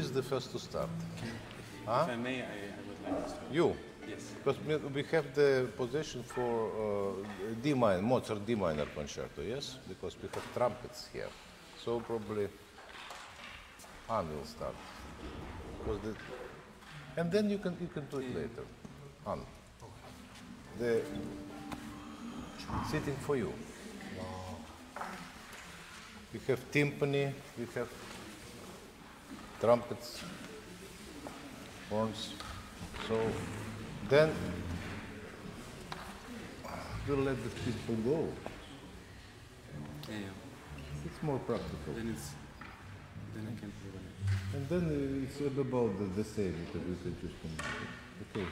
is the first to start? Huh? If I may, I, I would like to start. You. Yes. Because we we have the position for uh, D minor, Mozart D minor concerto, yes? Because we have trumpets here. So probably Anne will start. Because the, and then you can, you can do it later. Anne. The sitting for you. We have timpani, we have trumpets, horns. So then we'll let the people go. Yeah, yeah. It's more practical. Then it's then I can play it. And then it's about the, the same because we can just. Okay.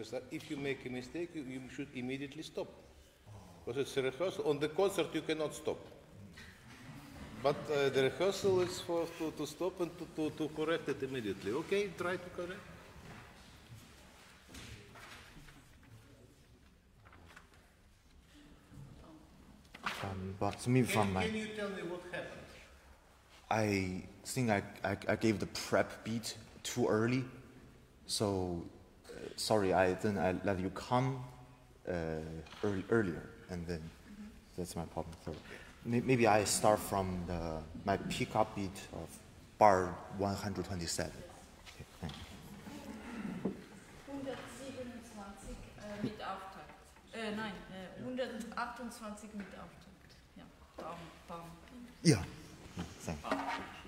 Restart. If you make a mistake, you, you should immediately stop. Because it's a rehearsal. On the concert, you cannot stop. But uh, the rehearsal is for to, to stop and to, to, to correct it immediately. Okay, try to correct. Um, but me from my, Can you tell me what happened? I think I, I, I gave the prep beat too early. So, sorry, I then I let you come uh, early, earlier, and then that's my problem. So, maybe I start from the, my pickup beat of bar 127. Okay, thank you. 127 äh, mit Auftakt. Äh, nein, äh, 128 mit Auftakt. Ja, bam, bam. Yeah, thank you.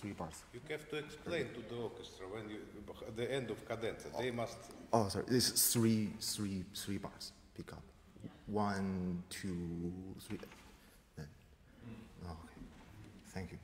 three parts. You have to explain to the orchestra when you at the end of cadenza. They must. Oh, sorry. This is three, three, three bars. Pick up. One, two, three. Then. Oh, okay. Thank you.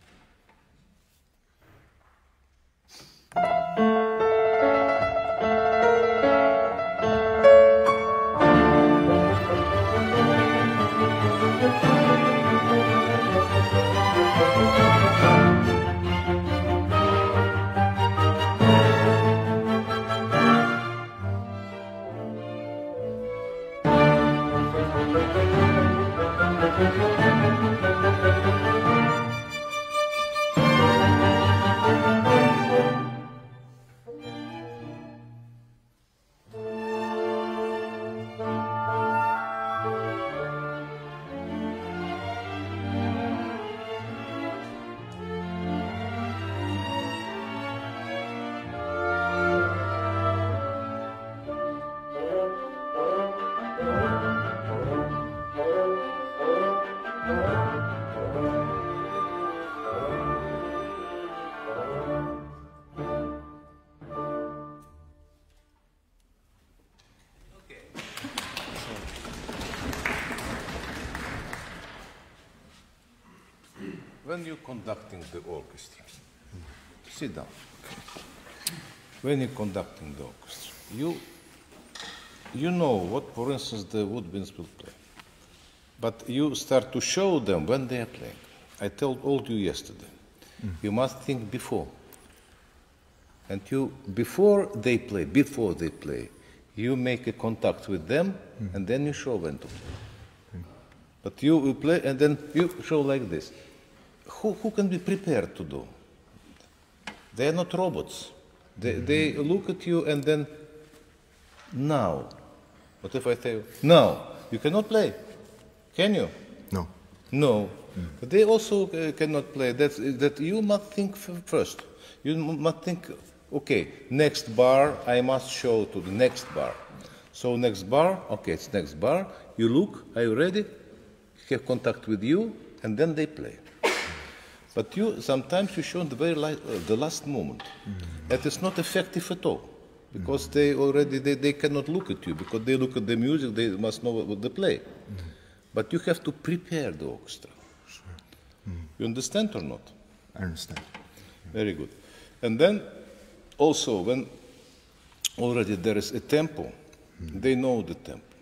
Música when you're conducting the orchestra, sit down. When you're conducting the orchestra, you you know what, for instance, the woodwinds will play, but you start to show them when they are playing. I told all you yesterday. Mm. You must think before. And you, before they play, before they play, you make a contact with them, mm. and then you show when to play. But you will play and then you show like this who, who can be prepared to do? They are not robots. They, mm-hmm. they look at you and then, now. What if I tell you, now, you cannot play? Can you? No. No. Mm. But they also uh, cannot play. That's, that you must think first. You must think, okay, next bar I must show to the next bar. So next bar, okay, it's next bar. You look, are you ready? Have contact with you, and then they play. But you sometimes you show the very light, uh, the last moment, mm. That is it's not effective at all because they already they, they cannot look at you because they look at the music they must know what they play. Mm. But you have to prepare the orchestra. Sure. You mm. understand or not? I understand. Very good. And then also when already there is a tempo, mm. they know the tempo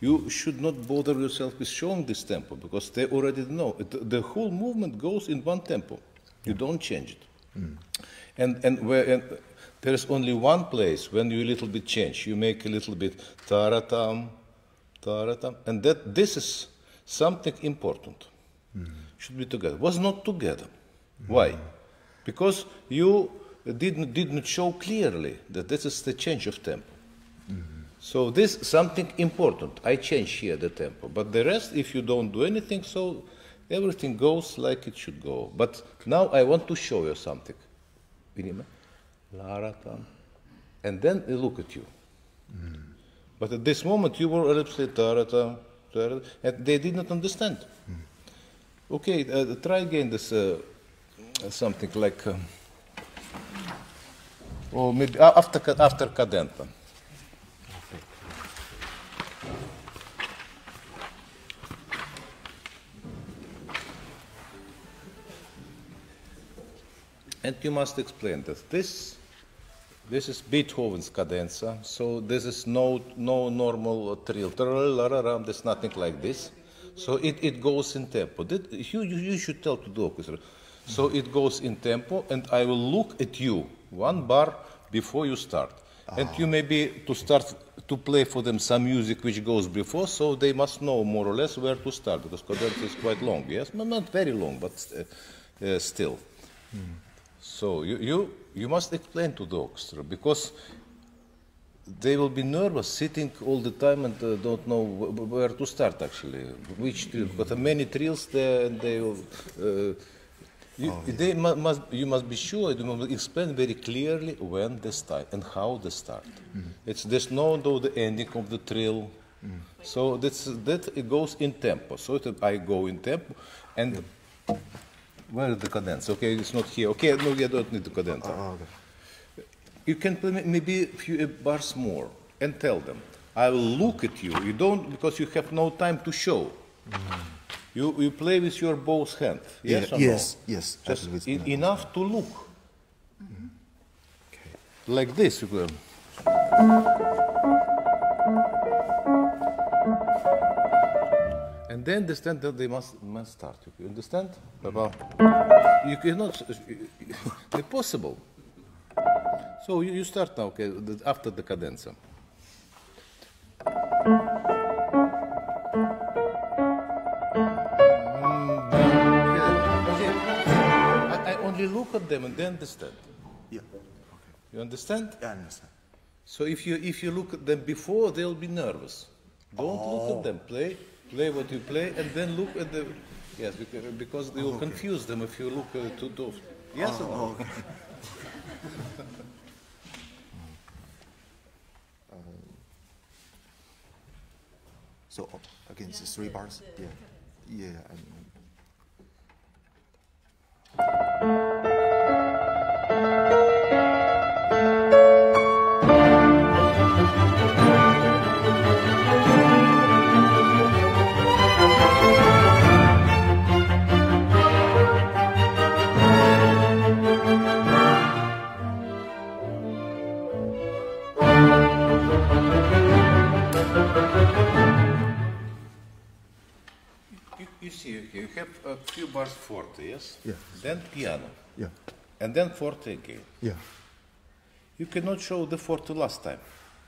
you should not bother yourself with showing this tempo because they already know. It, the whole movement goes in one tempo. Yeah. you don't change it. Mm. and and where and there is only one place when you a little bit change. You make a little bit taratam taratam and that this is something important. Mm. should be together. Was not together. Mm. why? Because you didn't didn't show clearly that this is the change of tempo. So this something important. I change here the tempo, but the rest, if you don't do anything, so everything goes like it should go. But now I want to show you something. And then they look at you. Mm. But at this moment, you were absolutely tarata, tarata, and they did not understand. Mm. Okay, uh, try again this uh, something like, um, or maybe after after cadenza. And you must explain that this, this is Beethoven's cadenza, so this is no, no normal trill. There's nothing like this. So it, it goes in tempo. That, you, you, should tell to the orchestra. So it goes in tempo, and I will look at you one bar before you start. And you maybe to start to play for them some music which goes before, so they must know more or less where to start because cadenza is quite long. Yes, not very long, but uh, uh, still. Mm. So you, you you must explain to the orchestra because they will be nervous sitting all the time and uh, don't know wh- wh- where to start actually. Which trill there are many trills there and they will uh, you, they mu- must you must be sure you must explain very clearly when they start and how they start. It's there's no no the ending of the trill so that's that it goes in tempo. So it, i go in tempo and Where is the cadenza? Okay, it's not here. Okay, no, you don't need the cadenza. Oh, okay. You can play maybe a few uh, bars more and tell them, I will look at you. You don't, because you have no time to show. You, you play with your both hands. Yes Yeah, yes, no? yes, Just enough to look. Okay. Like this. You go. And then understand that they must, must start. You understand? About you cannot. Impossible. So you, you start now, okay, the- after the cadenza. I, I only look at them and they understand. Yeah. Okay. You understand? Yeah, I understand. So if you if you look at them before, they'll be nervous. Don't look at oh. them. Play, play what you play, and then look at the. Yes, because, they will confuse them if you look uh, too too. Yes or no? So uh, again, it's three bars. Yeah. Yeah. I mean, You, see, okay, you have a few bars forte, yes. Yes. Then piano, yeah. and then forte again. Yeah. You cannot show the forte last time.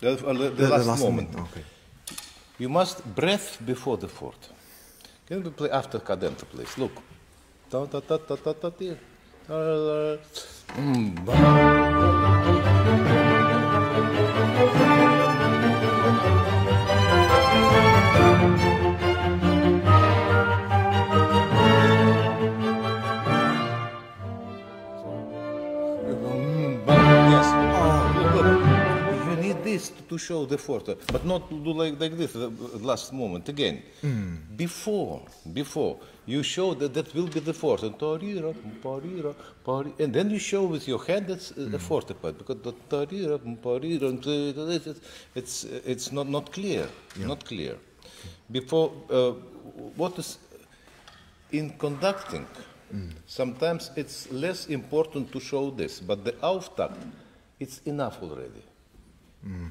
The, uh, the, the last, moment. Okay. You must breath before the forte. Can we play after cadenza, please? Look. Ta look. You need this to- show the forte, but not to do like, like this, the last moment again. Before, before, you show that that will be the forte. And then you show with your hand that's uh, the forte part, because the tarira, parira, and the- it's, it's, it's not, not clear, not clear. Before, uh, what is in conducting, sometimes it's less important to show this, but the auftakt, it's enough already.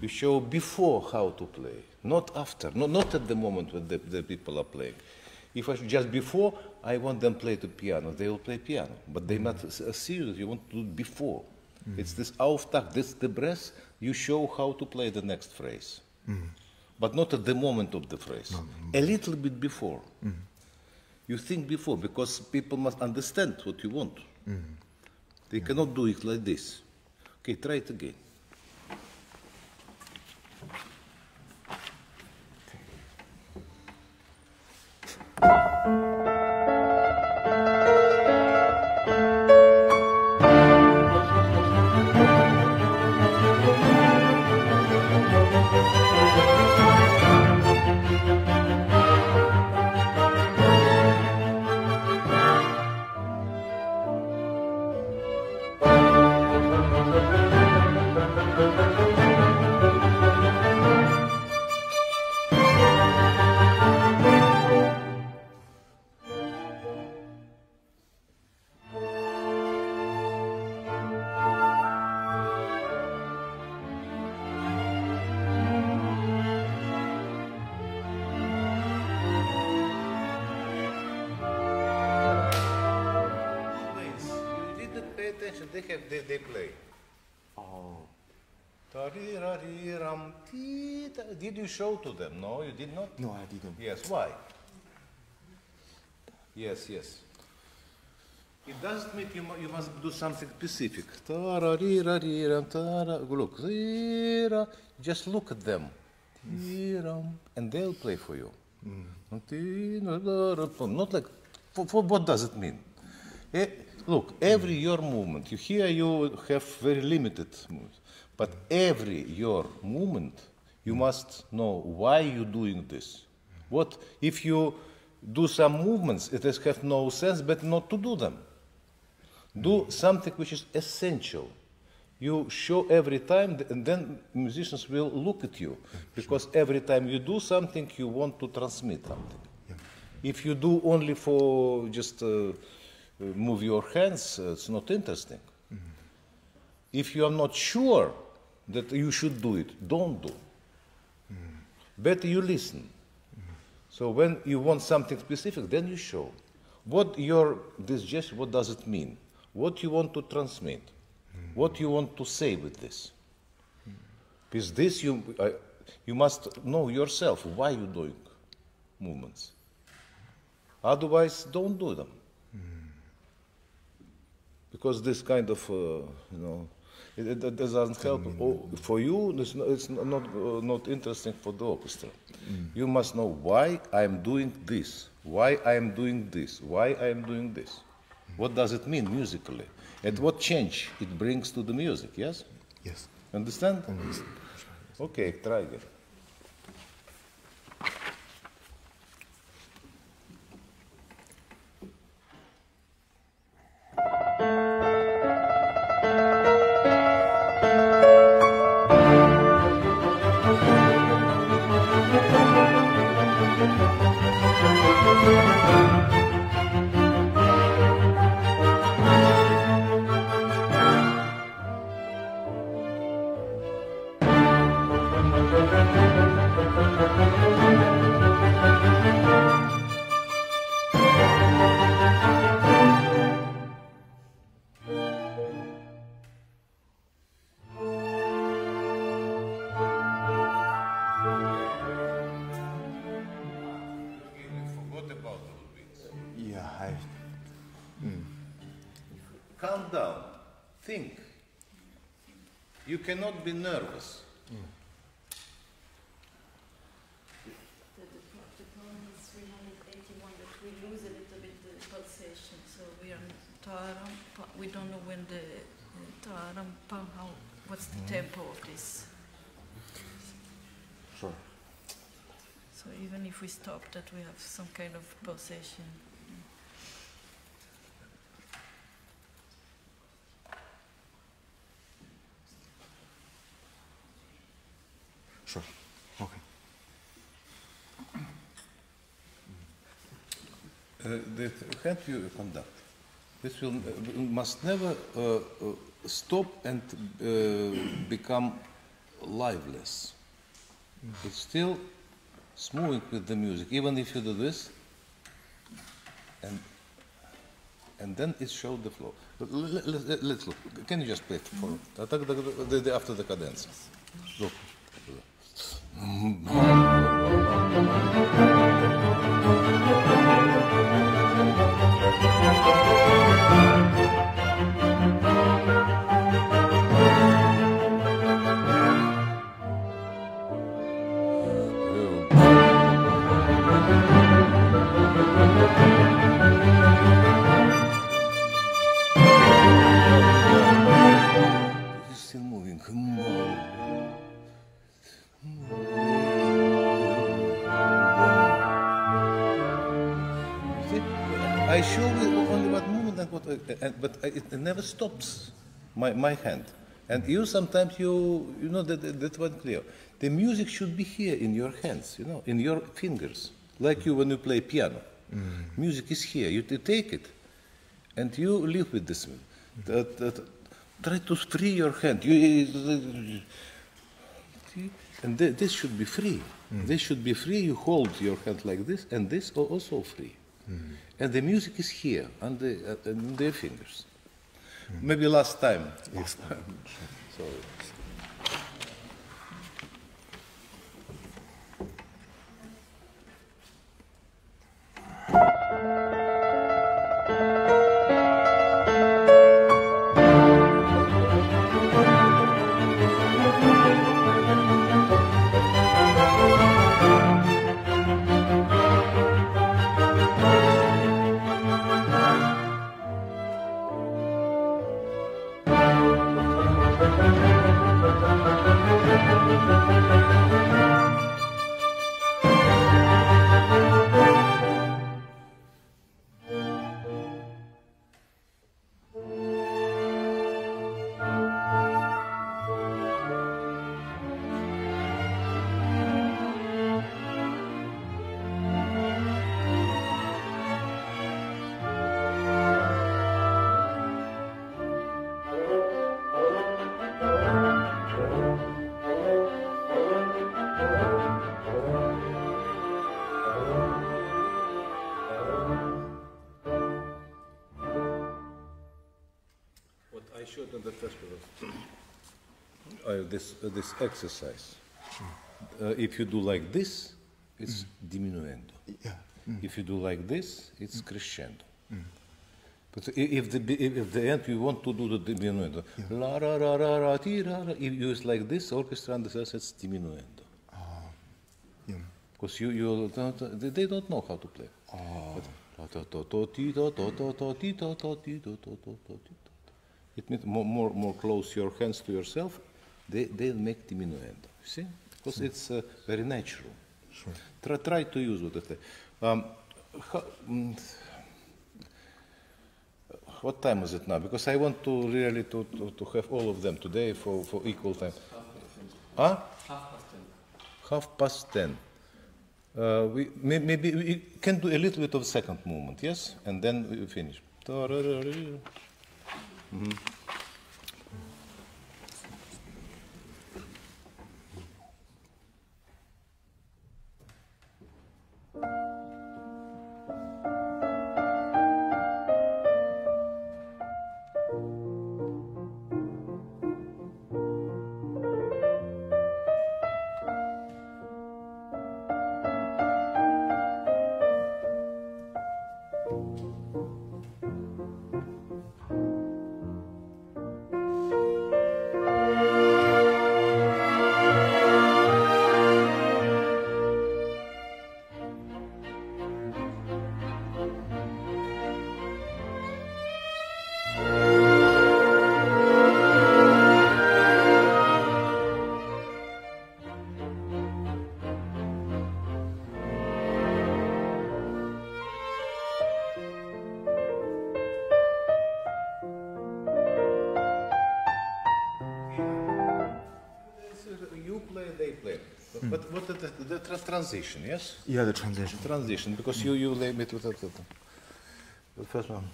You show before how to play, not after, no, not at the moment when the, the people are playing. If I should- just before, I want them play the piano, they will play piano, but they not s- uh, serious. You want to do it before. Mm. It's this auftakt, this the breath. You show how to play the next phrase, mm. but not at the moment of the phrase. A little bit before. Mm. You think before because people must understand what you want. They cannot do it like this. Okay, try it again. Please, show to them? No, you did not. No, I didn't. Yes, why? Yes, yes. It doesn't mean you, you must do something specific. Look, just look at them. And they'll play for you. Not like, for, for what does it mean? Eh, look, every your movement, you here you have very limited movement, but every your movement, you must know why you're doing this. What if you do some movements, it has have no sense, but not to do them. Do something which is essential. You show every time, and then musicians will look at you because every time you do something, you want to transmit something. If you do only for just uh, uh, move your hands, uh, it's not interesting. If you are not sure that you should do it, don't do. Better you listen. So when you want something specific, then you show. What your this gesture, what does it mean? What you want to transmit? What you want to say with this? With this, you uh, you must know yourself why you're doing movements. Otherwise, don't do them. Because this kind of, uh, you know, it, it, doesn't help. Oh, for you, it's not, it's not, uh, not interesting for the orchestra. You must know why I am doing this, why I am doing this, why I am doing this. What does it mean musically? And what change it brings to the music, yes? Yes. Understand? Okay, try again. Cannot be nervous. The, the, the problem is 381 that we lose a little bit the pulsation. So we are taram, we don't know when the uh, taram, how, what's the tempo of this. Sure. So even if we stop that, we have some kind of pulsation. Uh, the hand you conduct. This will, uh, must never uh, stop and become lifeless. It's still smoothing with the music, even if you do this, and and then it showed the flow. Let's look. Can you just play for after the cadenza? Look. I show you only what movement and what, and, but it never stops my, my hand. And you sometimes you you know that that, that one clear. The music should be here in your hands, you know, in your fingers, like you when you play piano. Mm. Music is here. You take it, and you live with this. That- that- try to free your hand. You, and th- this should be free. Hmm. This should be free. You hold your hand like this, and this al- also free. Hmm. And the music is here, on the, uh, on their fingers. Hmm. Maybe last time. Yes. Sorry. Thank this, uh, this exercise. Uh, if you do like this, it's diminuendo. Yeah. If you do like this, it's crescendo. But if the, if if the end you want to do the diminuendo, la ra ra ra ra ti ra ra, if you use like this, orchestra understands it's diminuendo. Yeah. Because you, you don't, they don't know how to play. Ta. It means more, more, more close your hands to yourself, they, they'll make diminuendo. you See? Because it's uh, very natural. Sure. Try, try to use what it is. Um, how, mm, what time is it now? Because I want to really to, to, to have all of them today for, for equal time. Huh? Half past ten. Half past Uh, we, may, maybe we can do a little bit of second movement, yes? And then we finish. Mhm. You transition, yes? Yeah, the transition. Transition, because you, you lay me to the, the, first one.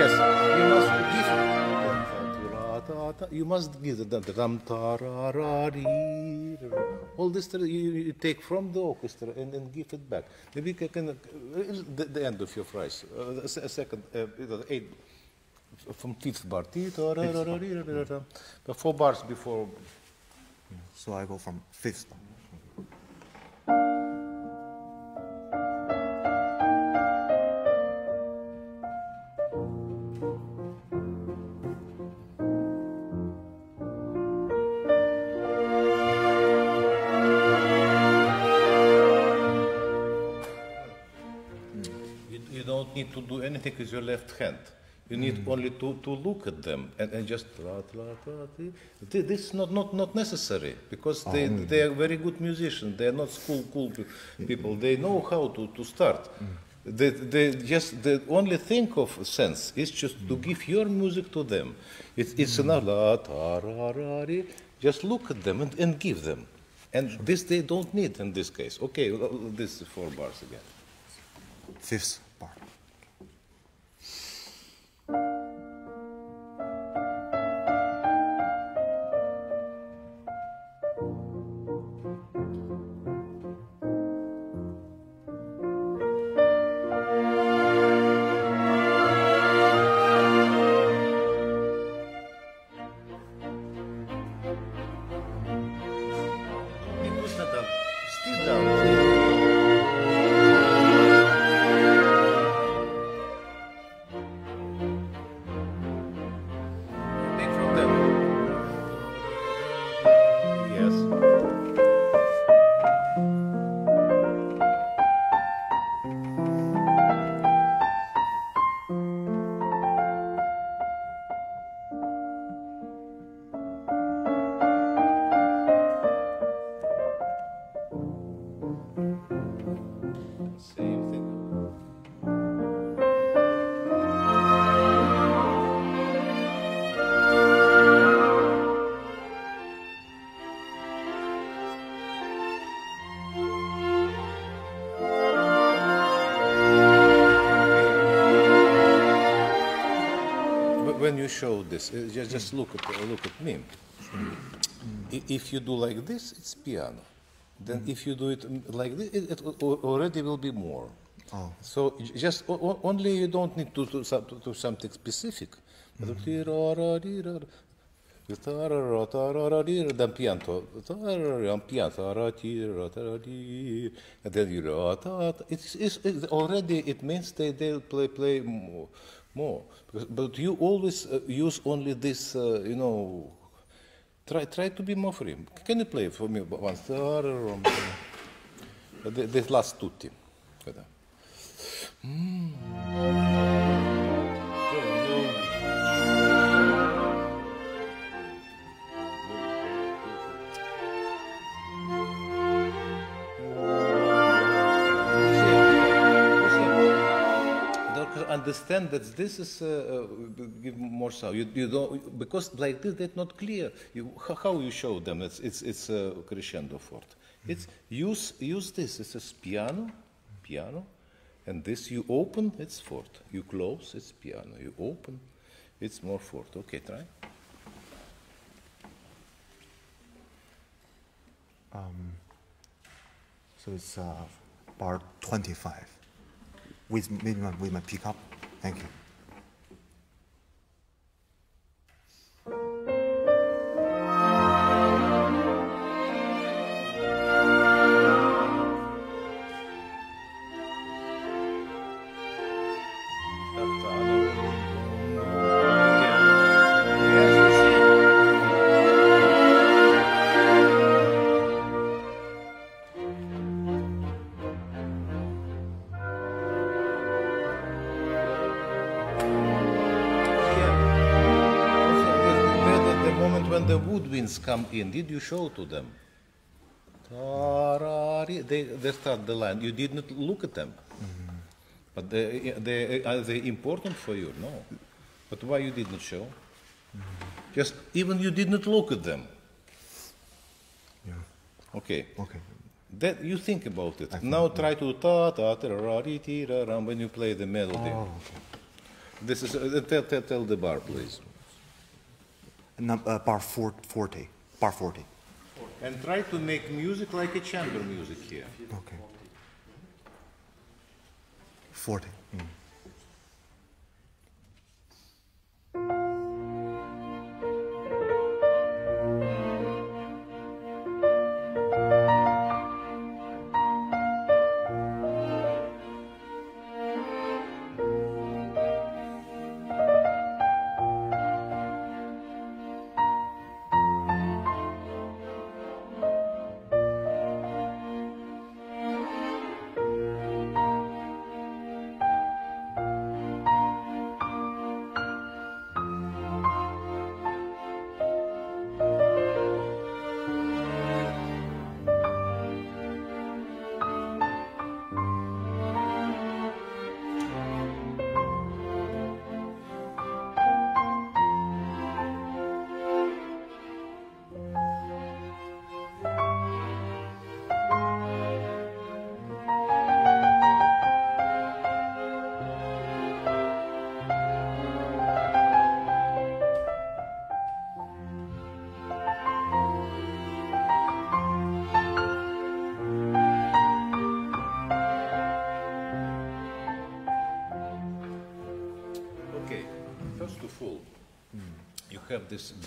Yes, you must give. You must give the the All this you, you take from the orchestra and then give it back. Maybe you can uh, the, the end of your phrase, uh, se- second, uh, eight from fifth bar. Ra. The four bars before. So I go from fifth. You, need hmm. only to, to look at them and, and just tra, tra, tra. Thi- this is not, not, not necessary because ah, they, they are very good musicians. They are not school cool people. They know how to, to start. Hmm. They, they just the only thing of sense is just to hmm. give your music to them. It's, it's another la, ta, ra, ra, ri. Just look at them and, and give them. And this they don't need in this case. Okay, this is four bars again. Fifth Show this, uh, just, just look at uh, look at me. I- If you do like this, it's piano. Then if you do it mm, like this, it, it already will be more. Oh. So just only you don't need to do, some, to do something specific. But then piano, then piano, and then you ra- ta- ta. it's, it's, it's already it means they they play play more, more. Because, but you always uh, use only this, uh, you know. Try try to be more free. Can you play for me once? The, the last tutti. Guarda. Understand that this is uh, uh, give more so. You, you don't because like this that's not clear. You, how, how you show them? It's it's it's a crescendo forte. It's use use this. It's a piano, piano, and this you open. It's forte. You close. It's piano. You open. It's more forte. Okay, try. So it's uh, bar 25 with, my, with my pickup. Thank you. Woodwinds come in, did you show to them? They, they start the line. You did not look at them. But they, they, are they important for you? No. But why you did not show? Just even you did not look at them. Yeah. Okay. Okay. That you think about it. now try to ta ta ta ra ri ti ra ram when you play the melody. Oh, okay. This is uh, tell, tell, tell the bar, please. Num- uh, bar four, 40. Bar 40. And try to make music like a chamber music here. Okay. 40. Mm.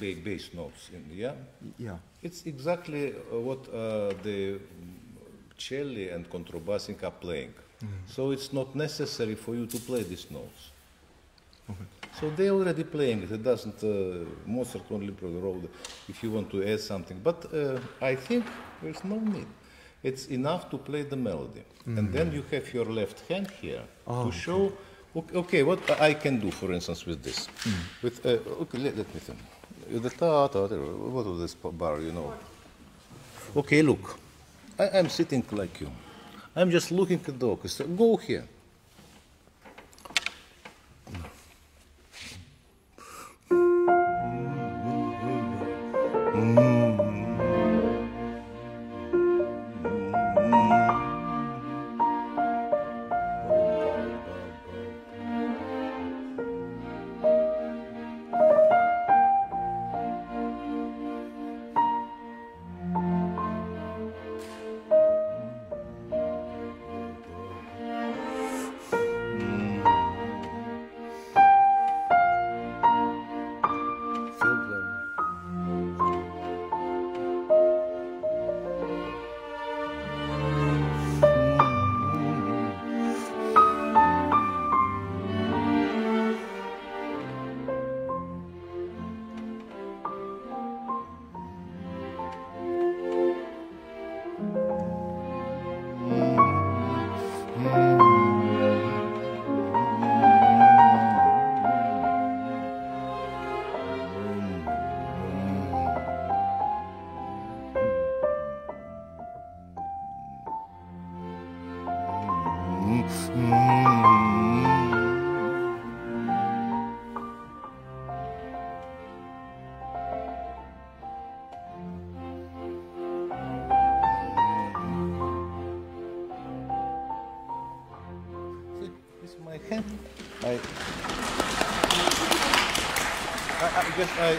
This bass notes in yeah. Yeah. It's exactly uh, what uh, the cello and contrabassing are playing. So it's not necessary for you to play these notes. So they're already playing it. It doesn't. Uh, Mozart only wrote if you want to add something. But uh, I think there's no need. It's enough to play the melody, and then you have your left hand here to show. Okay, okay, what I can do, for instance, with this, with uh, okay, let, let me think. The ta ta. What is this bar? You know. Okay, look. I, I'm sitting like you. I'm just looking at the orchestra. Go here.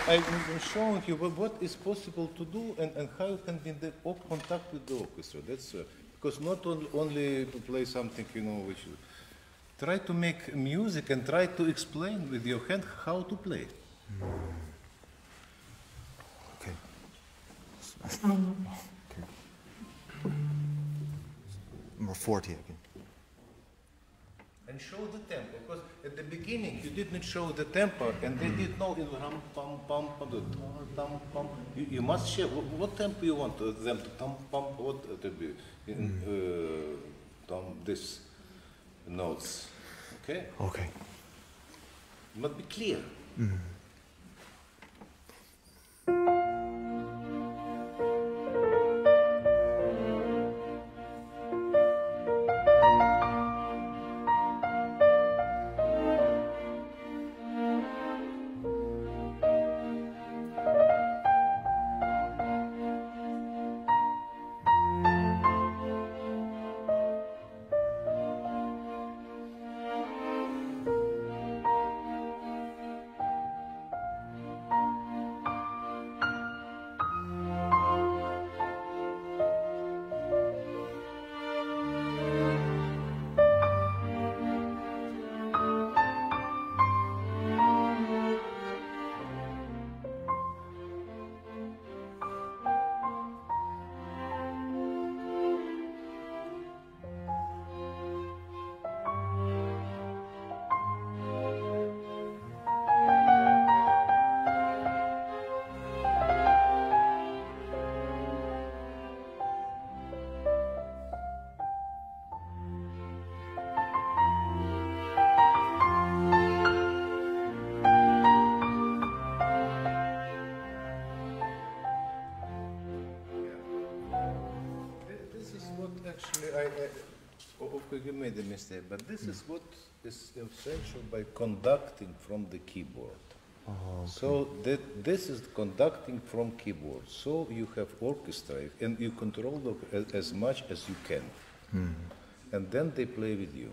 I, I'm showing you what, is possible to do and, and how you can be in the contact with the orchestra. That's uh, because not on, only to play something you know which try to make music and try to explain with your hand how to play. Okay. Number 40 again. And show the tempo, because at the beginning you didn't show the tempo, and they didn't know it was rum, pum, pum, pum, the tum, tum, pum. You, you must share what, what tempo you want them to tum, pum, what uh, to be in uh, tum, this notes, okay? Okay. But be clear. Th- actually I, I o- of course you made a mistake, but this is what is essential by conducting from the keyboard. Oh, so that this is conducting from keyboard. So you have orchestra and you control the, as, as much as you can, hmm. and then they play with you.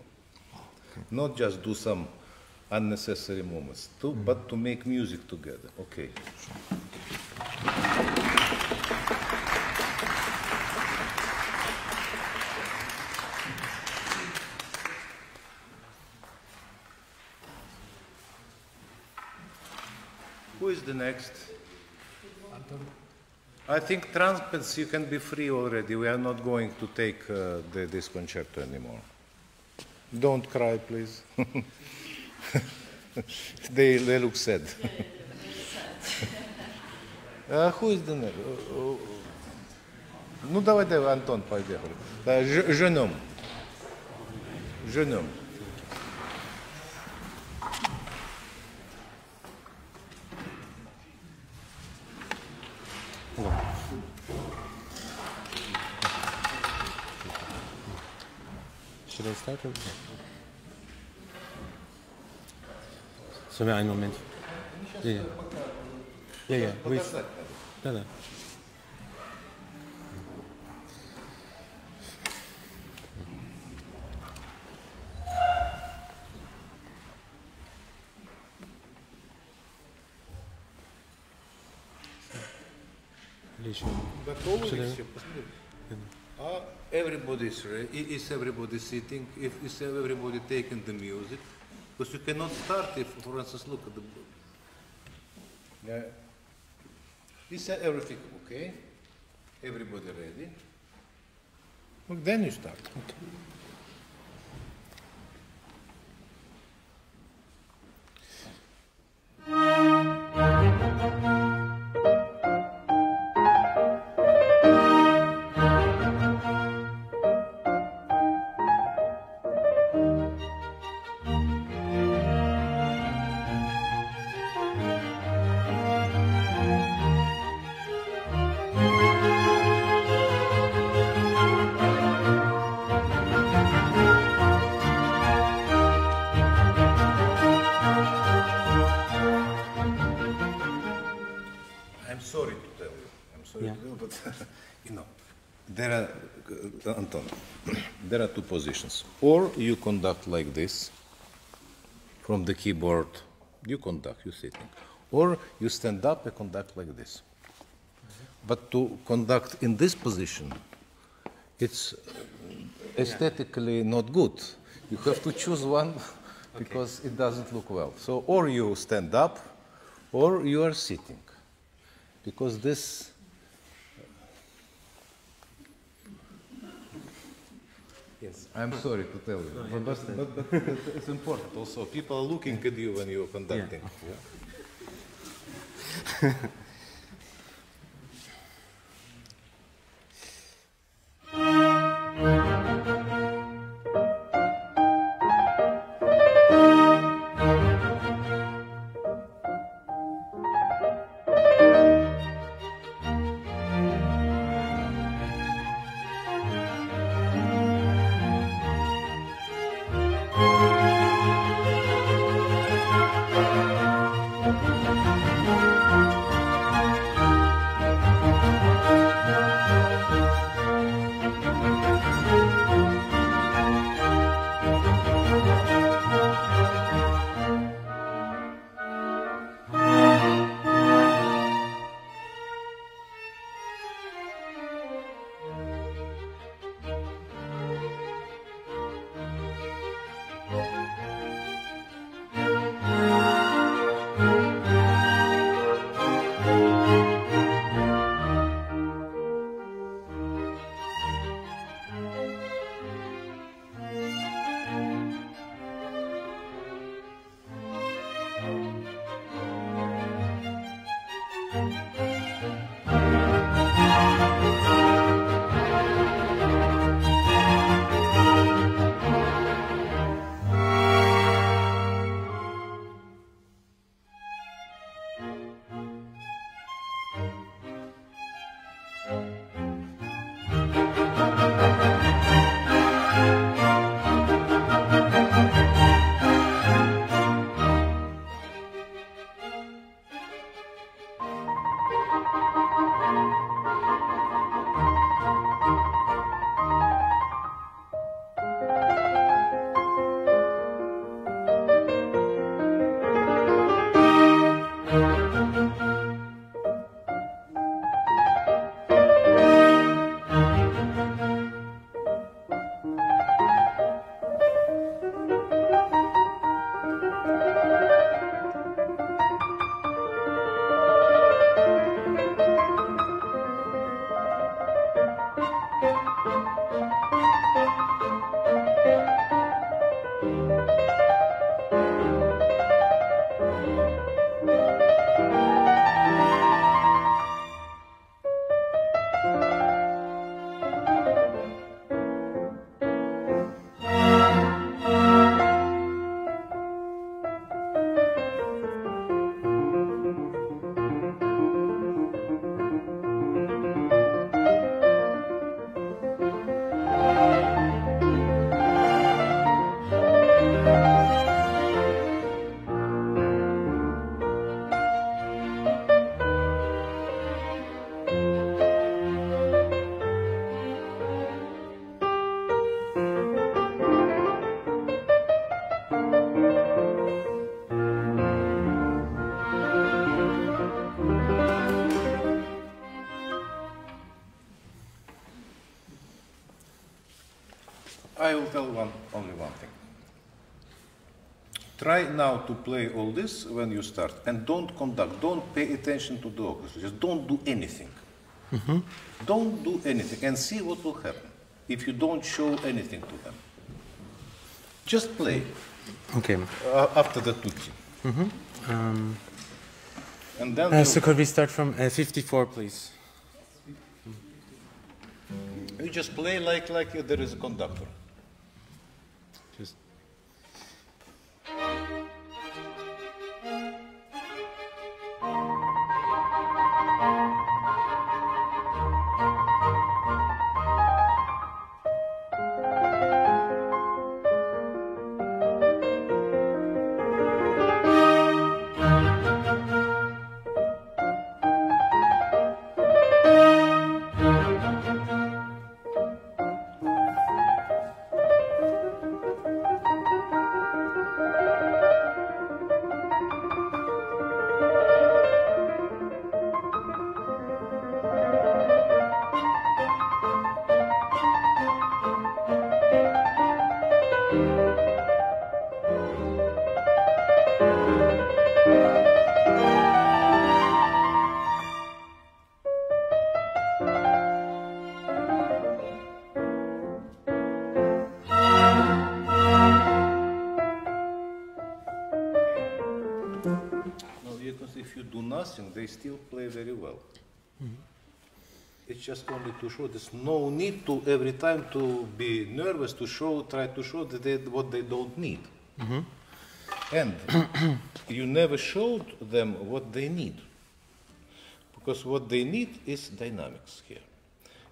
Not just do some unnecessary moments, to, hmm. but to make music together. Okay. the next? I think trumpets you can be free already. We are not going to take uh, the, this concerto anymore. Don't cry, please. they, they look sad. uh, who is the next? Uh, uh, Ну, давай, давай, Антон, поехали. Uh, je- jeune homme. Jeune homme. Or? Sollen wir einen Moment? Ja, ja. Ja, ja. ruhig. Da, da. Everybody is everybody sitting? If is everybody taking the music? Because you cannot start if, for instance, look at the. Yeah. Is everything okay? Everybody ready? Well, then you start. Thank positions. Or you conduct like this from the keyboard, you conduct, you're sitting. Or you stand up and conduct like this. But to conduct in this position, it's aesthetically not good. You have to choose one because it doesn't look well. So, or you stand up, or you are sitting, because this. Yes, I'm sorry to tell you, but, but, but, but it's important also. People are looking at you when you're conducting. Yeah. I will tell one, only one thing. Try now to play all this when you start, and don't conduct, don't pay attention to the orchestra, just don't do anything. Don't do anything, and see what will happen if you don't show anything to them. Just play Okay. uh, after the tutti. Um, And then uh, so could we start from uh, 54, please? you just play like, like there is a conductor. To show. There's no need to every time to be nervous to show, try to show that they, what they don't need. Mm-hmm. And you never showed them what they need. Because what they need is dynamics here.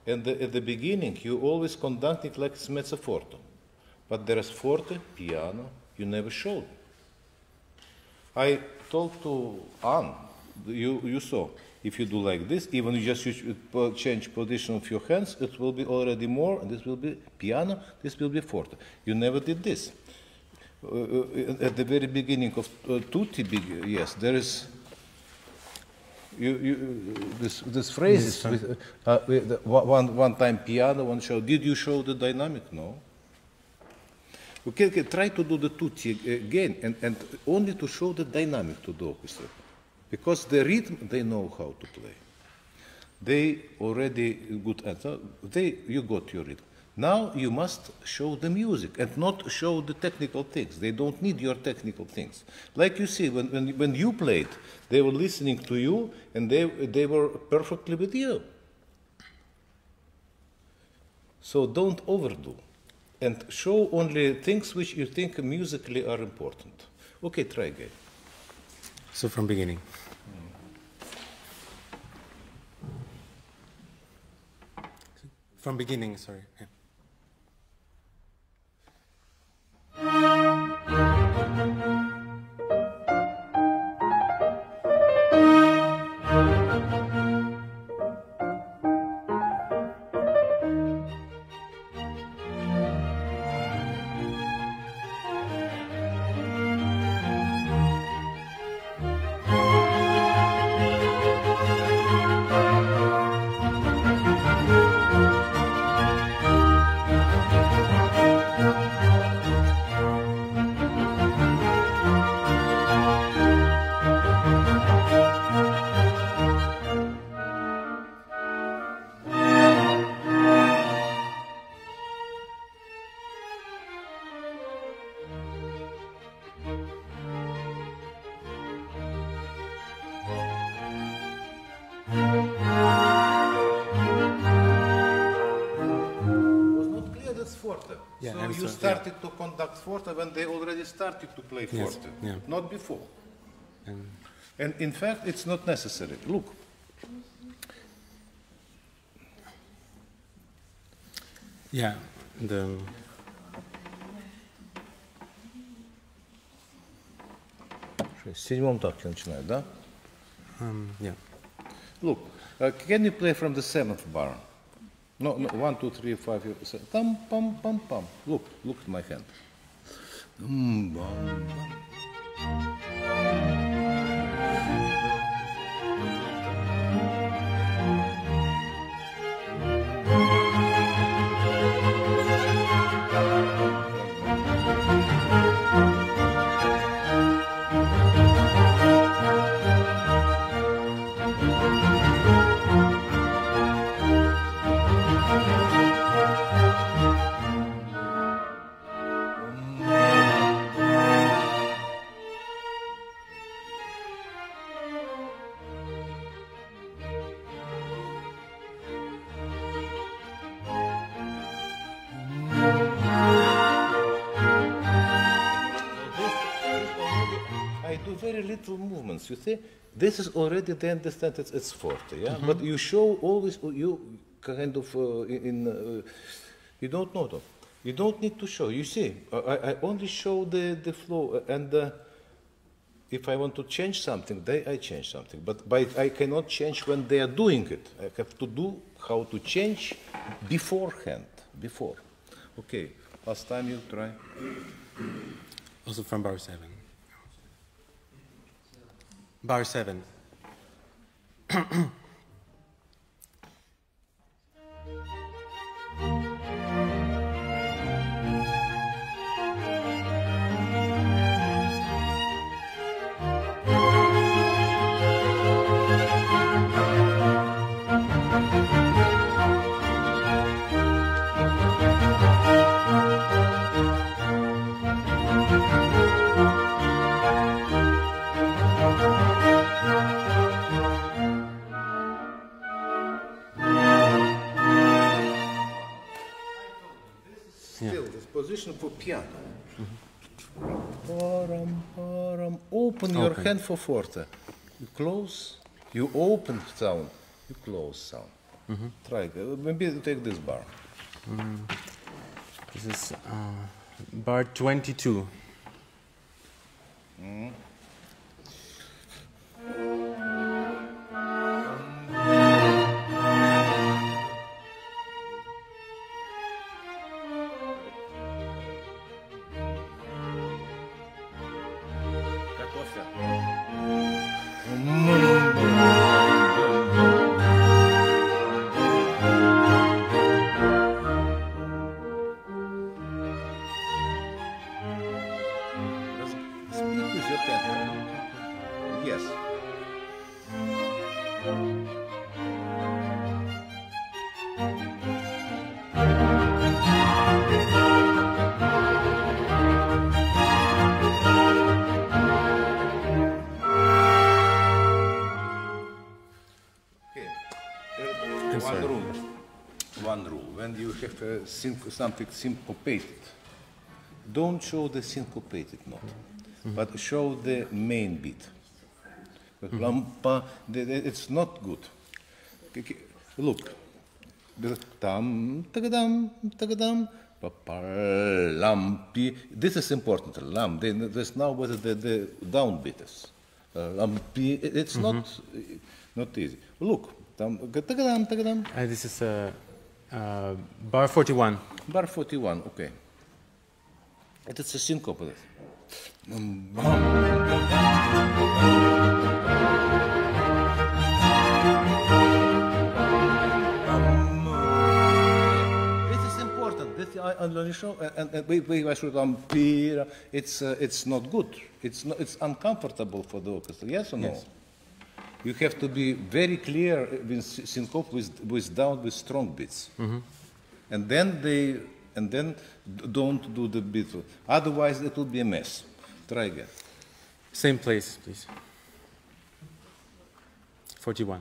And the, at the beginning, you always conduct it like it's mezzo forte. But there is forte, piano, you never showed. I told to Anne, you, you saw, if you do like this, even you just use, change position of your hands, it will be already more, and this will be piano, this will be forte. You never did this. Uh, uh, at the very beginning of uh, tutti, big, yes, there is you, you, this, this phrases with, uh, with the, one, one time piano, one show. Did you show the dynamic? No. Okay, okay, try to do the tutti again and, and only to show the dynamic to the orchestra. Because the rhythm, they know how to play. They already good at they you got your rhythm. Now you must show the music and not show the technical things. They don't need your technical things. Like you see, when, when, when you played, they were listening to you and they, they were perfectly with you. So don't overdo and show only things which you think musically are important. Okay, try again. So from beginning. From beginning, sorry. Yeah. you sorry, started to conduct forte when they already started to play Yes, forte, yeah. not before. And And in fact, it's not necessary. Look, yeah, the в седьмом такте начинает, да? um, yeah. Look, uh, can you play from the seventh bar? No, no, one, two, three, five. Tam, pam, pam, pam. Look, look at my hand. Mm, bam, You see, this is already they understand it's, it's forte, yeah. But you show always you kind of uh, in. Uh, you don't know though. You don't need to show. You see, I, I only show the the flow uh, and. Uh, if I want to change something, they I change something. But by, I cannot change when they are doing it. I have to do how to change beforehand. Before. Okay. Last time you try. Also from bar seven. Bar 7. Position for piano. Mm -hmm. param, param. Open your okay. hand for forte. You close, you open sound, you close sound. Mm -hmm. Try, uh, maybe take this bar. Mm. This is uh, bar 22. Mm. Uh, sync- something syncopated, don't show the syncopated note, but show the main beat. The- the- it's not good. Look, The tam tagadam tagadam papar lampi. This is important. Lam. Then there's now whether the, the down beat is. Uh, lampi. It's not uh, not easy. Look, tam tagadam tagadam. Uh, this is uh, uh, bar 41. Bar 41, okay. It is a syncope. This is important. This I only and, and we, we I should um. It's uh, it's not good. It's not, it's uncomfortable for the orchestra. Yes or no? Yes. You have to be very clear with sy- syncope with, with down with strong beats, mm-hmm. and then they and then don't do the beat. Otherwise, it will be a mess. Try again. Same place, please. 41.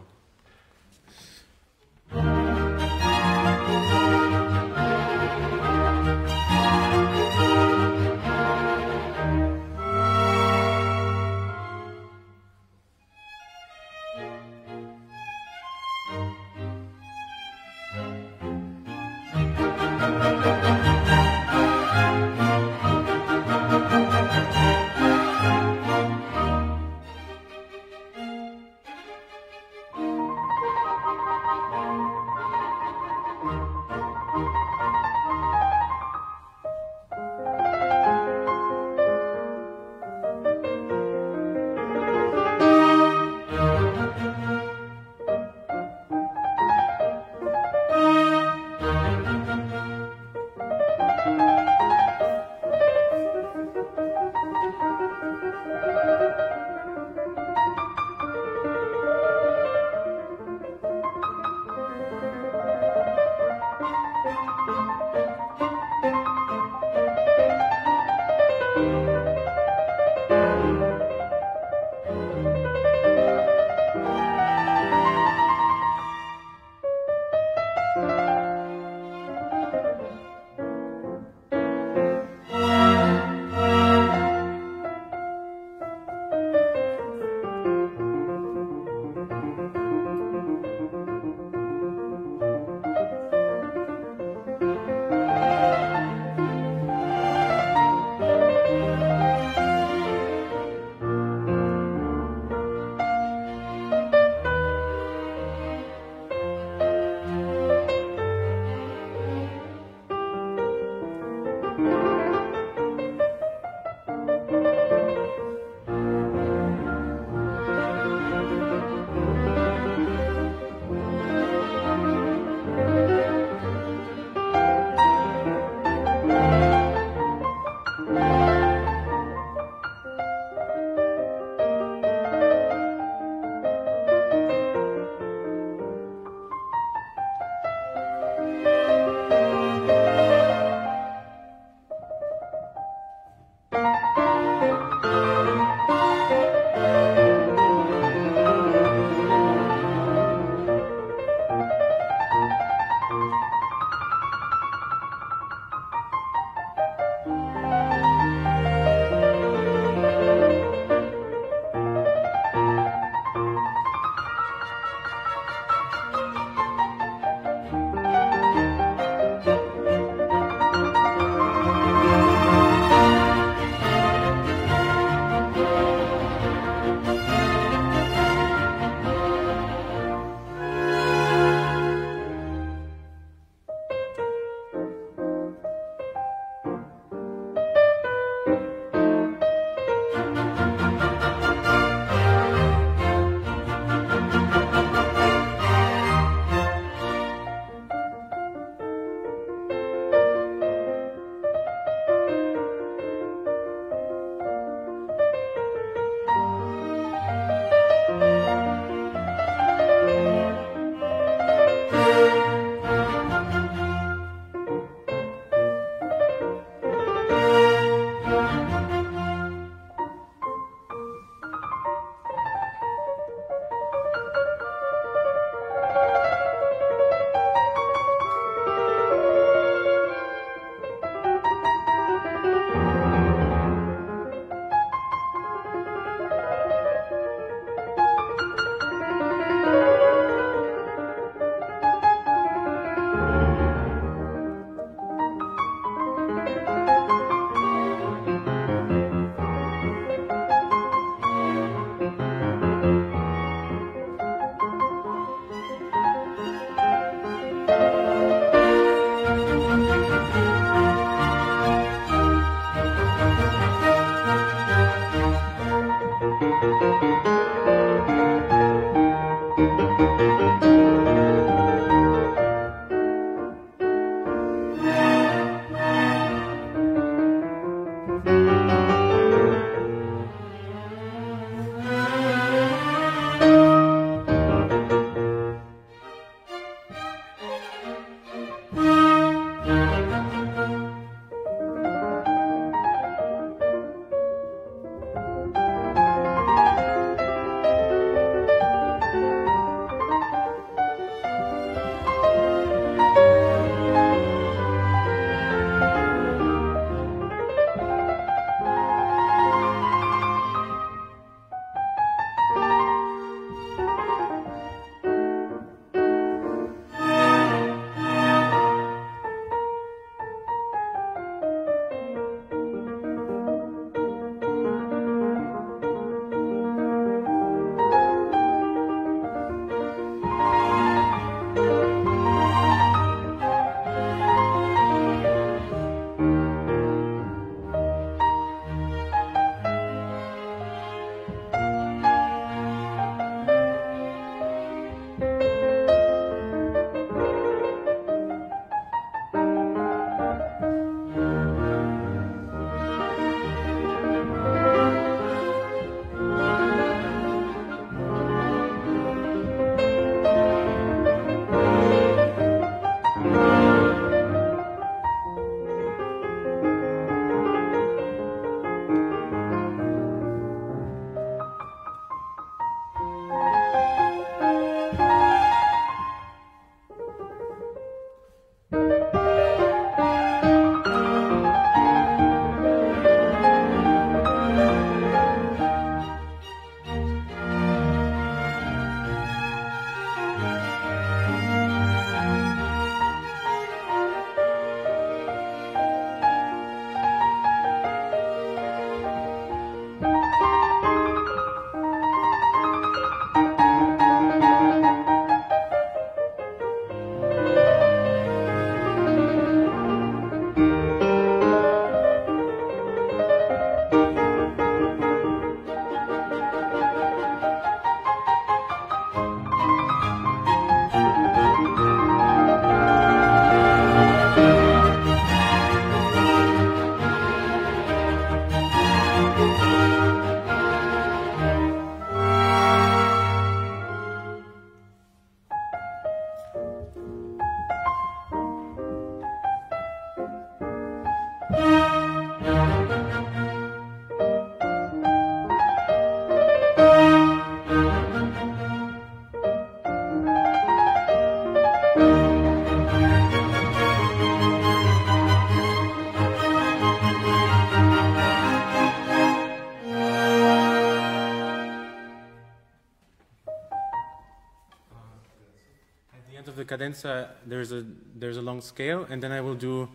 Cadenza, there's a there's a long scale, and then I will do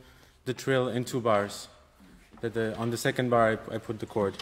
the trill in two bars. That the, on the second bar, I, I put the chord.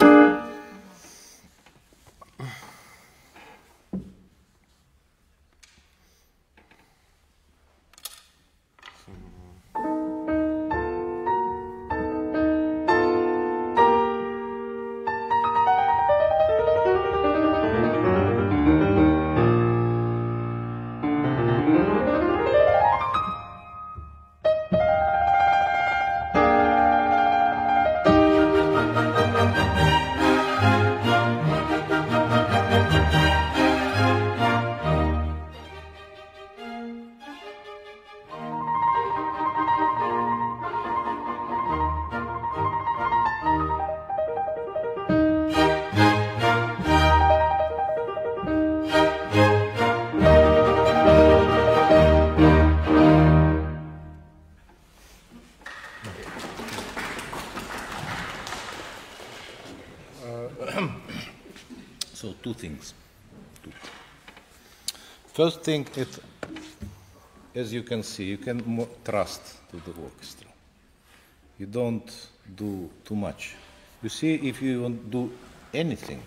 First thing, it, as you can see, you can trust to the orchestra. You don't do too much. You see, if you don't do anything,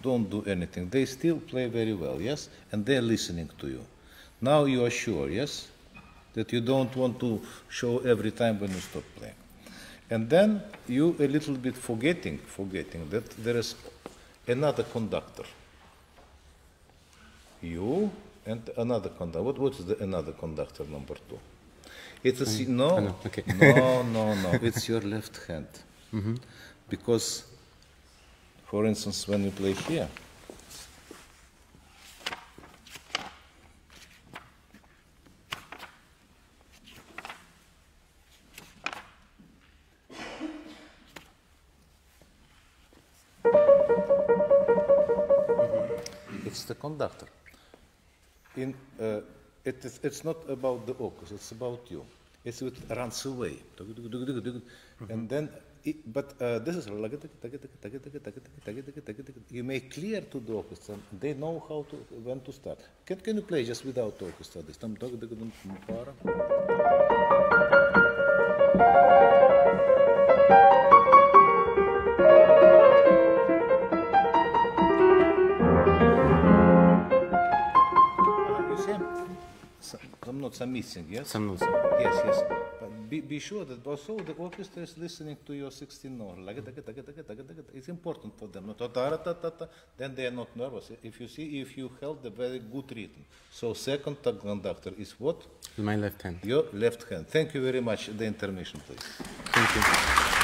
don't do anything, they still play very well, yes, and they're listening to you. Now you are sure, yes, that you don't want to show every time when you stop playing. And then you a little bit forgetting, forgetting that there is another conductor. You and another conductor. What, what is the another conductor number two? It's a C- no, no, okay. no, no, no. It's your left hand. Because, for instance, when you play here, it's the conductor. In, uh, it is, it's not about the orchestra, it's about you. It's it runs away. And then, it, but uh, this is you make clear to the orchestra. They know how to when to start. Can, can you play just without orchestra? This tam You some, notes are missing. Yes. Some notes. Yes, yes. But be, be sure that also the orchestra is listening to your 16 notes. Like, taka, taka, taka, taka, taka. It's important for them. Then they are not nervous. If you see, if you held a very good rhythm. So second conductor is what? My left hand. Your left hand. Thank you very much. The intermission, please. Thank you.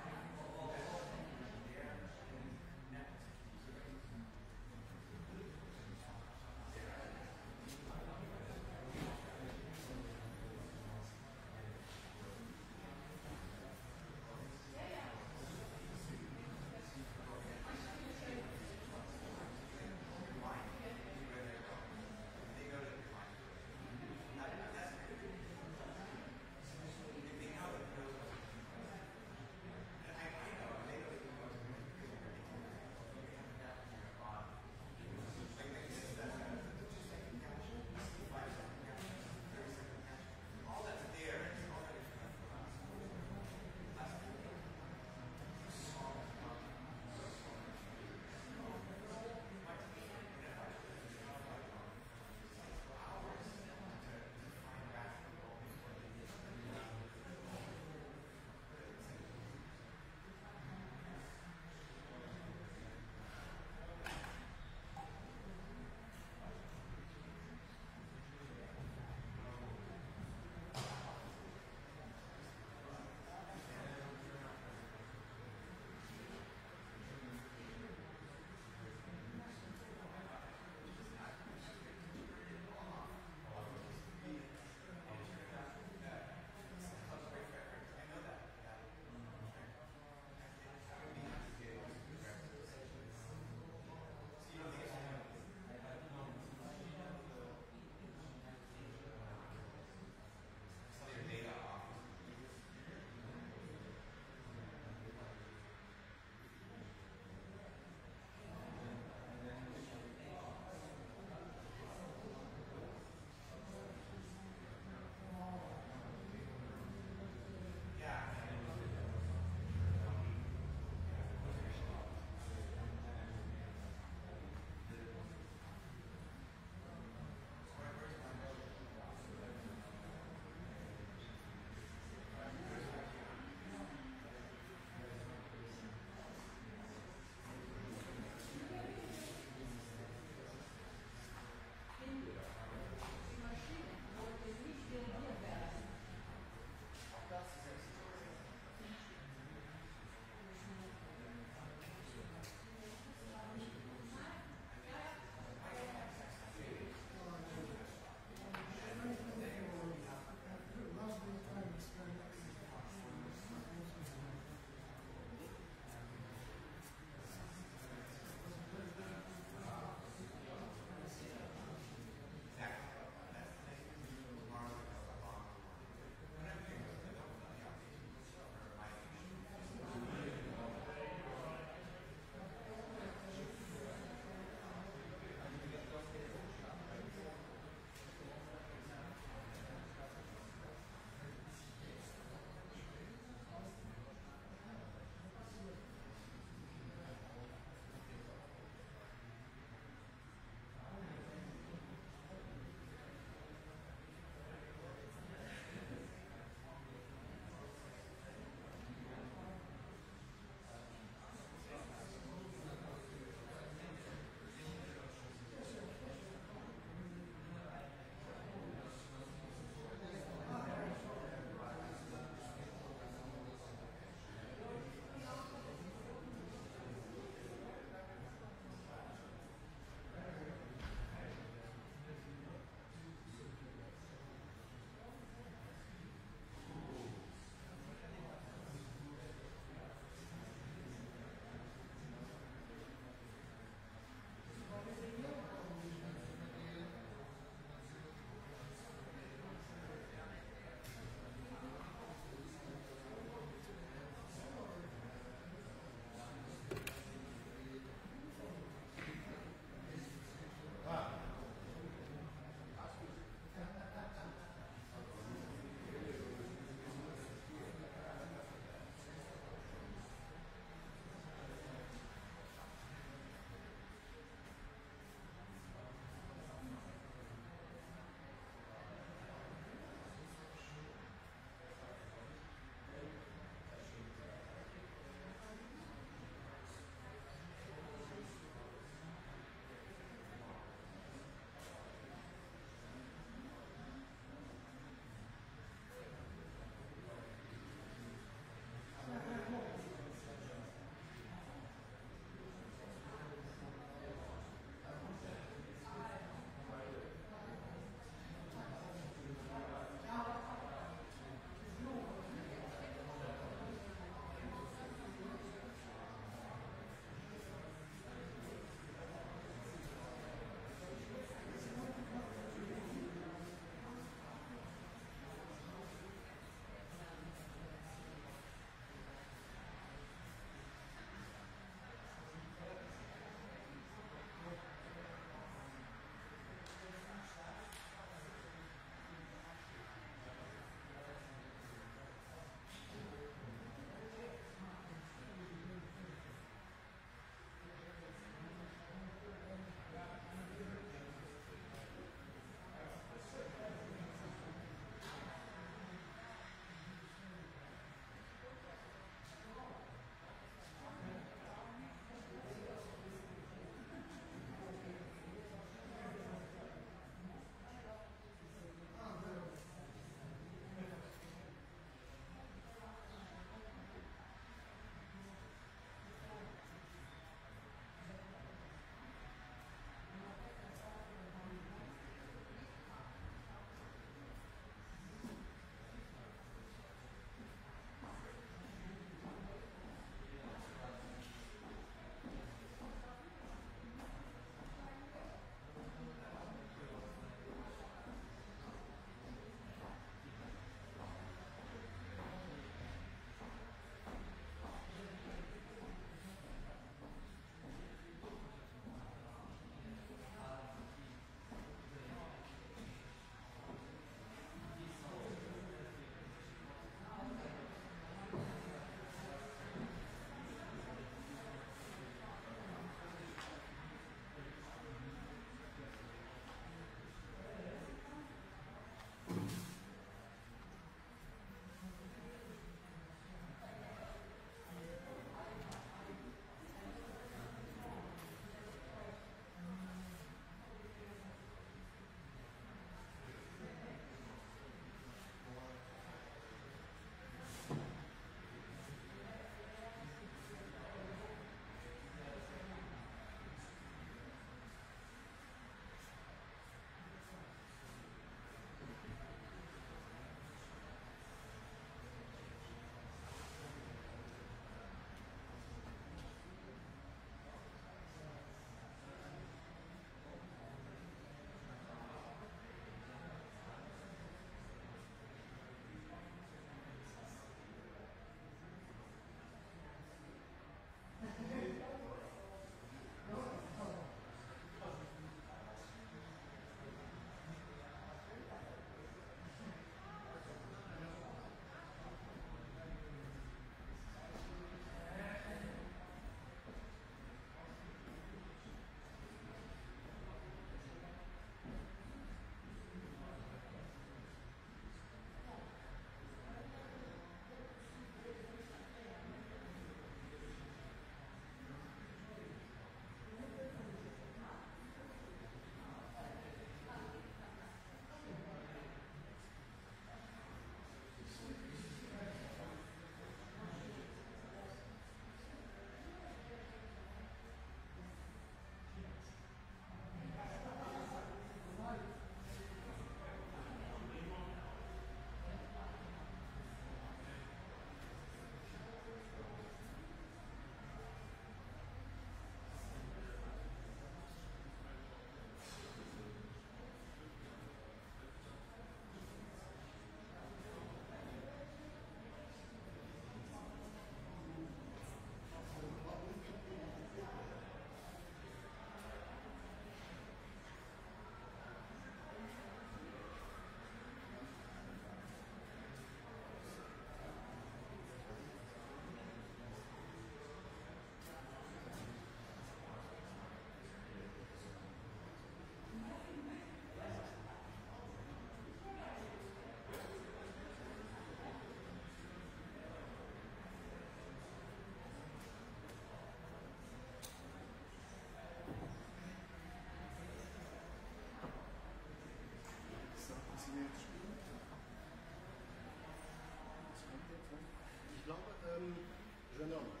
Granoma.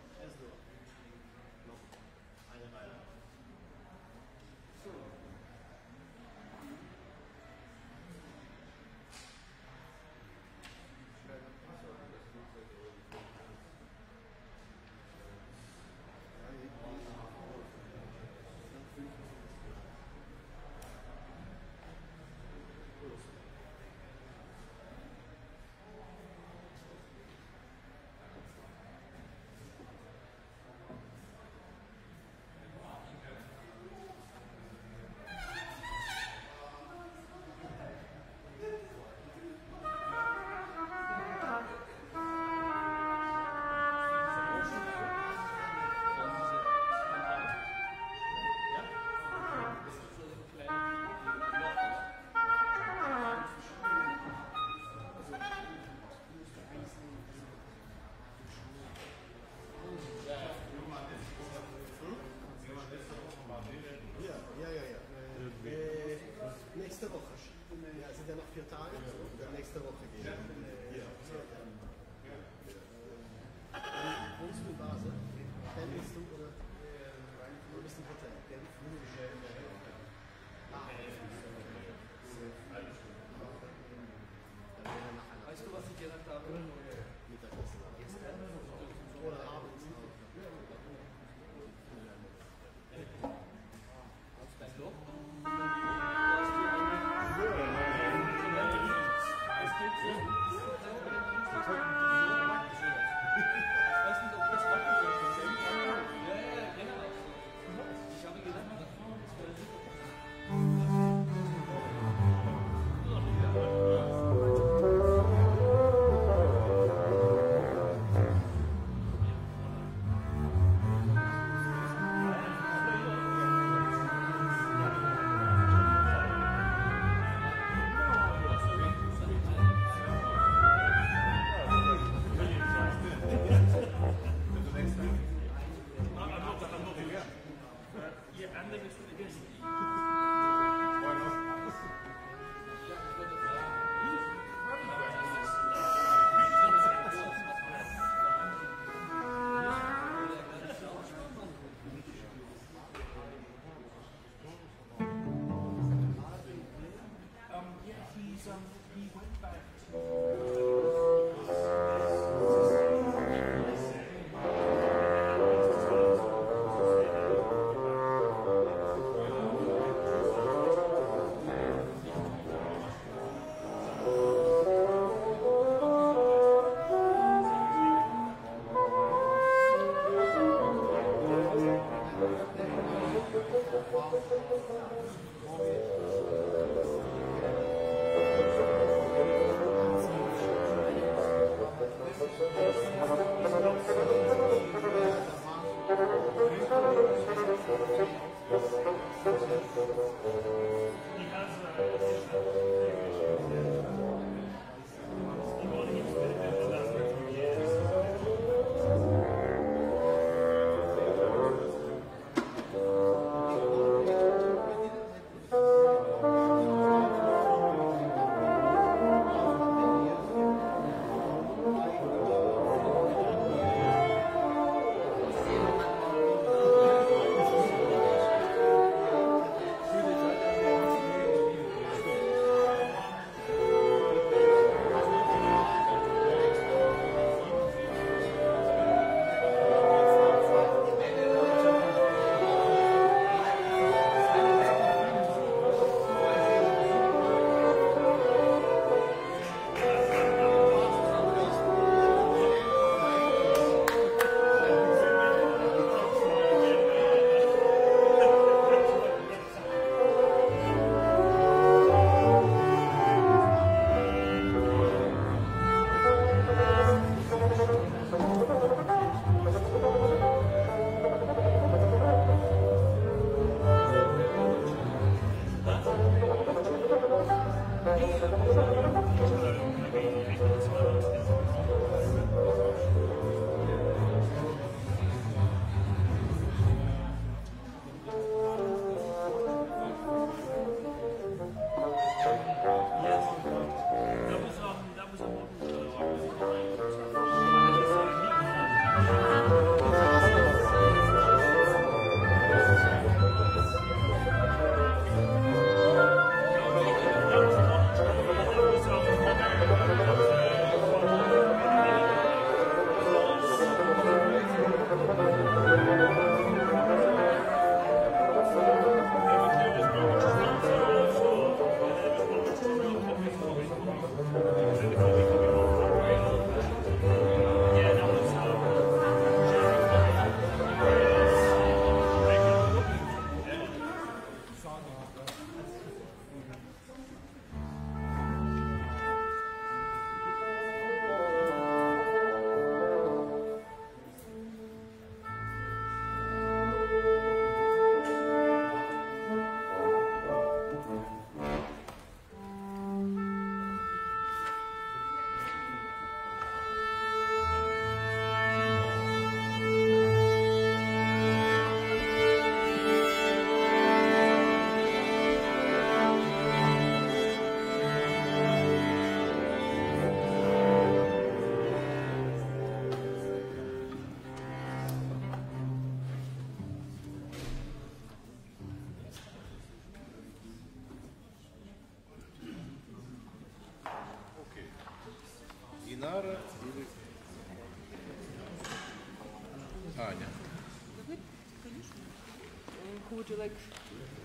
You like?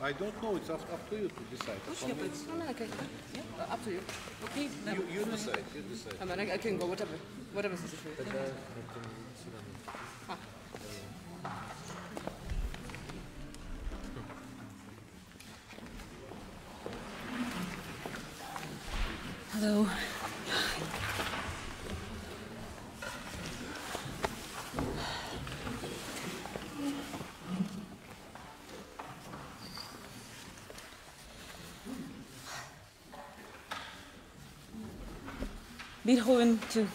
I don't know, it's up, up to you to decide. For Yeah, me, but it's- no, no, okay, yeah, up to you. Okay, then. you, you decide, you decide. I mean, I, I can go whatever, whatever is easy Beethoven too.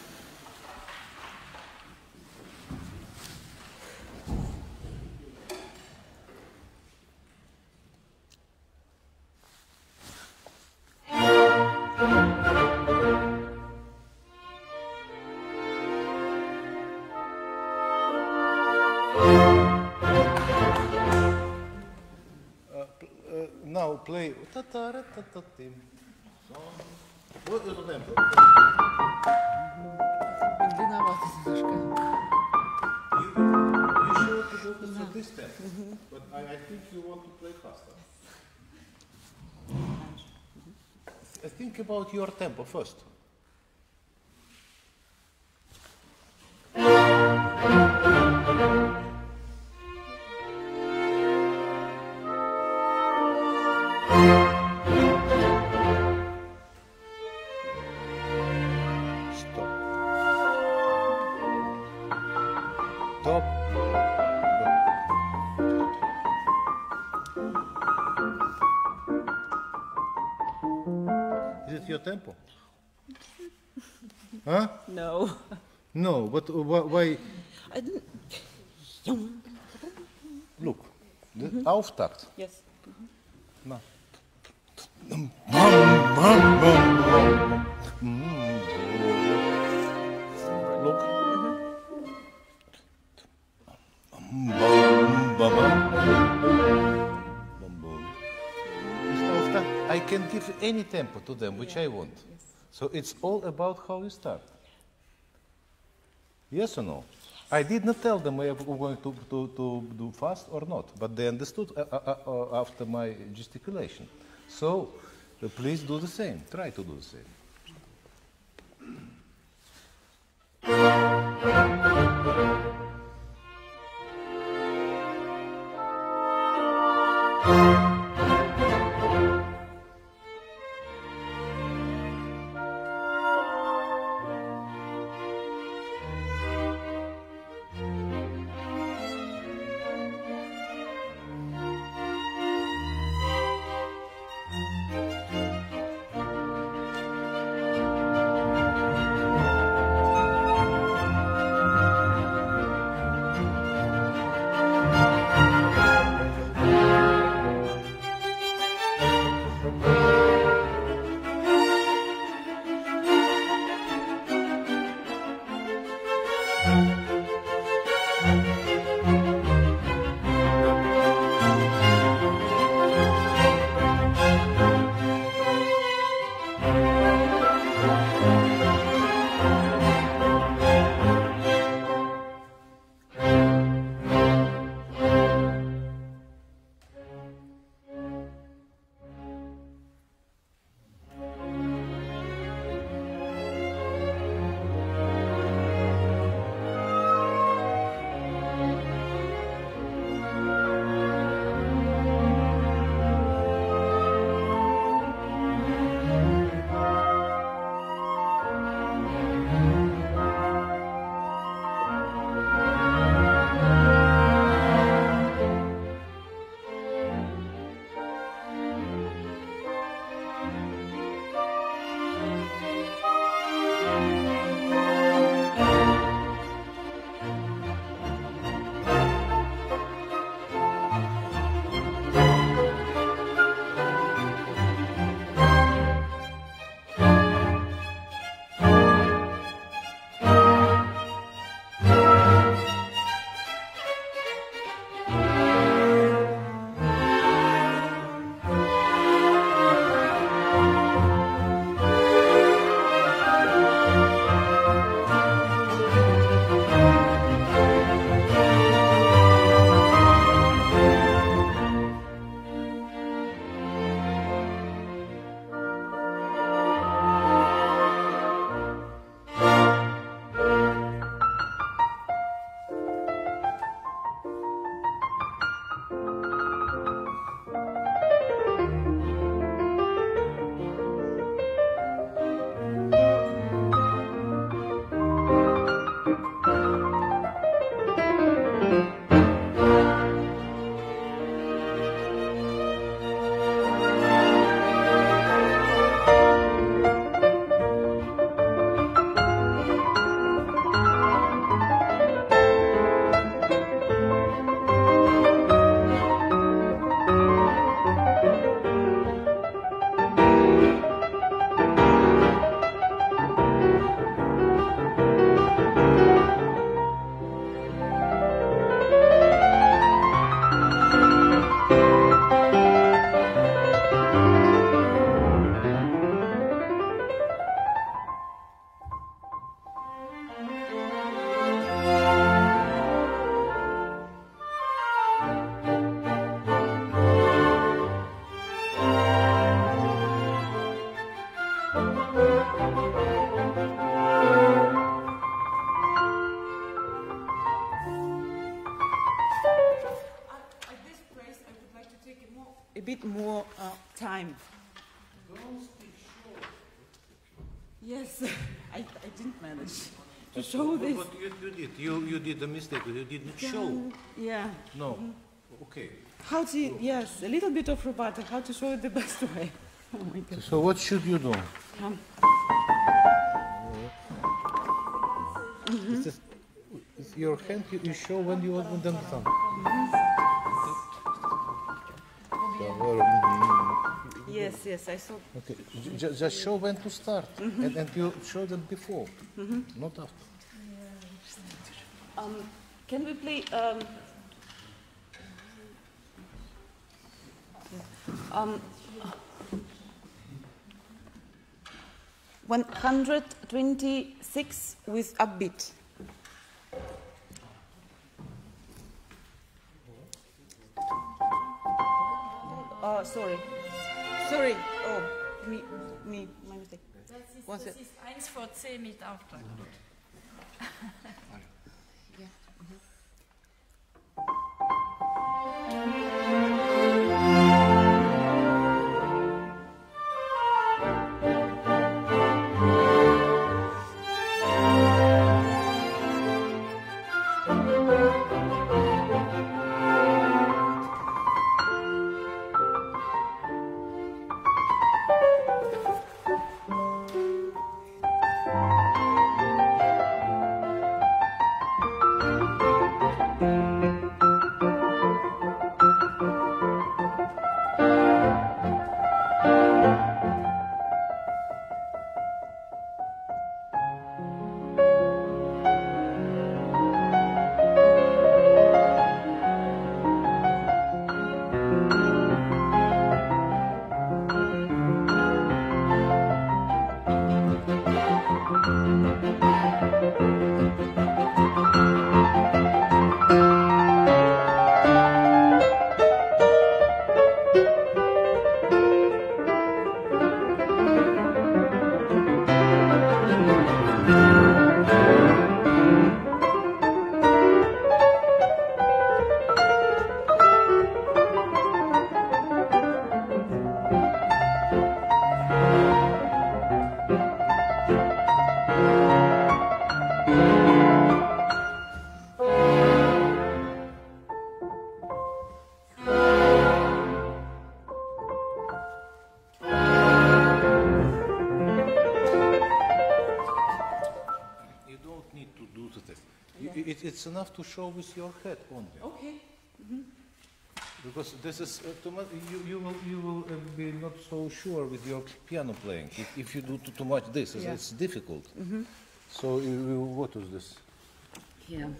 Now play. What is the tempo? Think about your tempo first. No, but uh, why? I didn't. Look, the auftakt. Yes. Na. Look. This auftakt, I can give any tempo to them, which I want. So it's all about how you start. Yes or no? I did not tell them I'm going to, to, to do fast or not, but they understood uh, uh, uh, after my gesticulation. So uh, please do the same. Try to do the same. Bit more uh, time. Yes, I, I didn't manage to show this. But you, you did. You, you did a mistake. You didn't show. Yeah. No. Okay. How to, yes, a little bit of rubato, how to show it the best way. Oh my god. So what should you do? Um, Is this, is your hand you, you show when you open the thumb. Yes, yes, I saw. Okay, j- just show when to start, and, and you show them before, not after. Um, can we play? Um, um, 126 with a beat. Oh, sorry. Sorry. Oh, me, me, my mistake. Das ist, das ist 1 vor 10 mit mhm. Auftakt. You mhm. mhm. It's enough to show with your head only. Okay. Because this is uh, too much. You, you will you will uh, be not so sure with your piano playing if, if you do too, too much this. It's, Yeah. it's difficult. So you, you, what is this? Here. Yeah.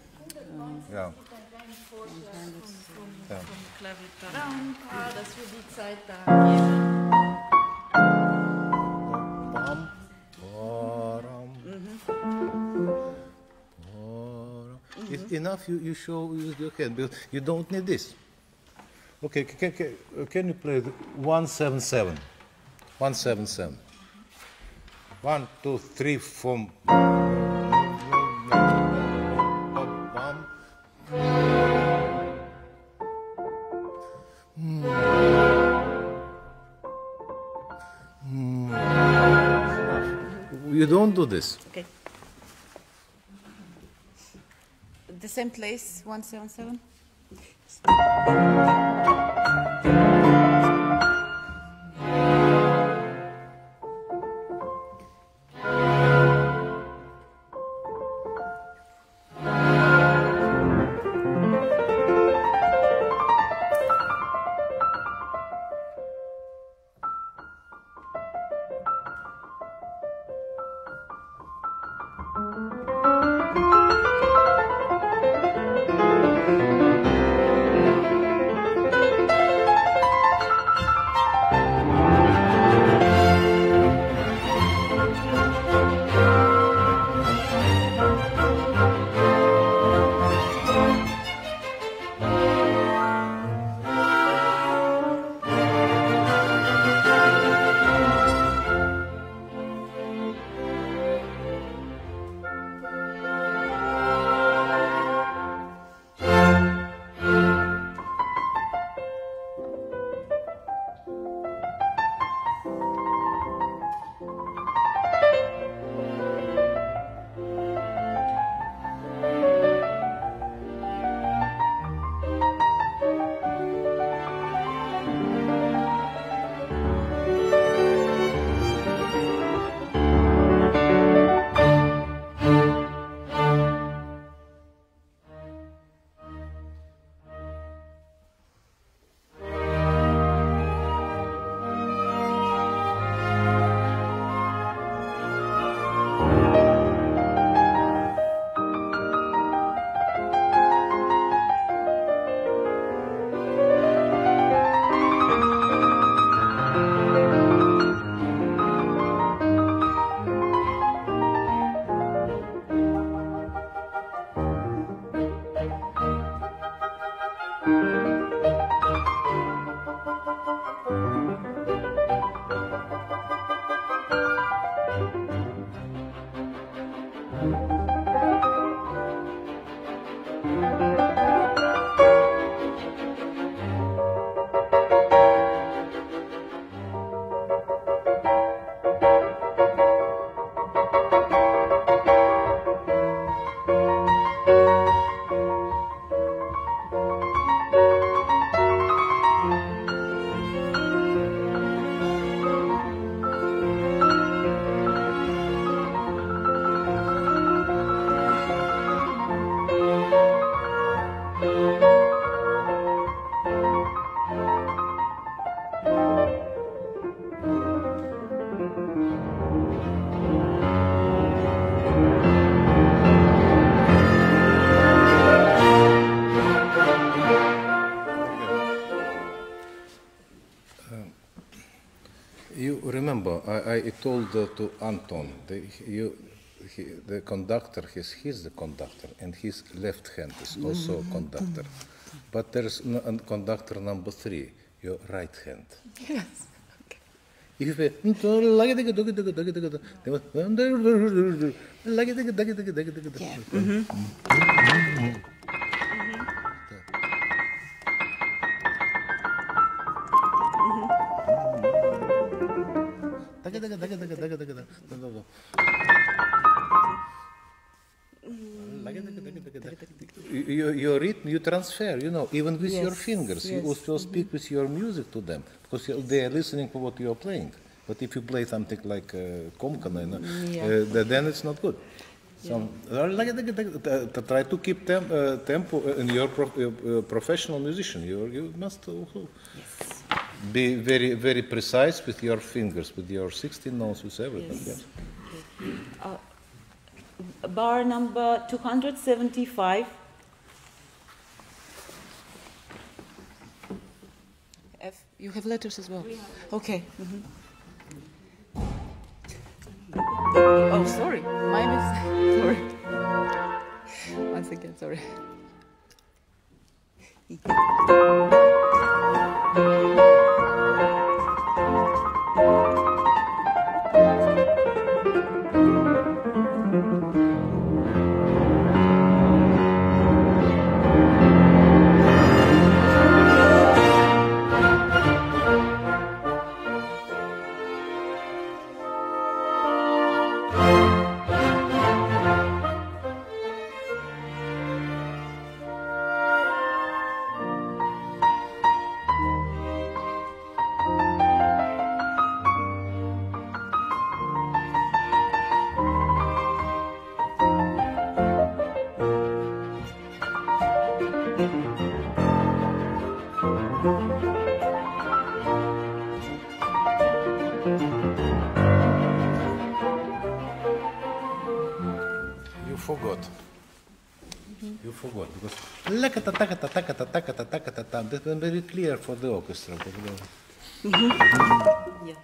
Ja. Vom Klavier dass wir die Zeit da enough you, you show with your hand, because you don't need this. Okay, can, can, can you play the 177? 177. One, two, three, four. You don't do this. Okay. The same place, 177? Told uh, to Anton, the, you, he, the conductor, his, he's the conductor, and his left hand is also a conductor. But there's n- a conductor number three, your right hand. Yes. If you say, yeah. Your, your rhythm, you transfer, you know, even with your Yes, fingers. You yes. also speak with your music to them because you- they are listening to what you are playing. But if you play something like uh, Komkana, you know, Yeah. uh, then it's not good. So, uh, try to keep tem- uh, tempo in your prof- uh, uh, professional musician. You, you must uh, be very, very precise with your fingers, with your 16 notes, with everything. Yes. Yes. Bar number 275. F. You have letters as well. Okay. mhm. Oh, sorry. My mistake. Sorry. Once again, sorry. Tam. That's very clear for the orchestra. but, uh, Yeah.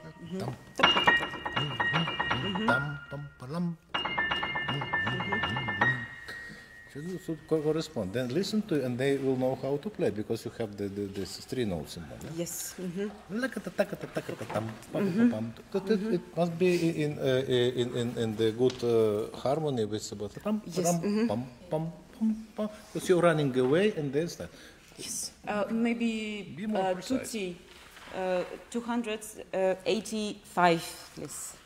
Palam. So you should correspond. Then listen to it and they will know how to play because you have the, the, the three notes in one. yeah? Yes. mhm. That It, must be in, uh, in, in, in the good uh, harmony with the Yes, pam, pam, pam, pam, pam. Because you're running away and there's that. Yes. Uh, maybe Be more uh, precise. tutti. Uh, 285, please.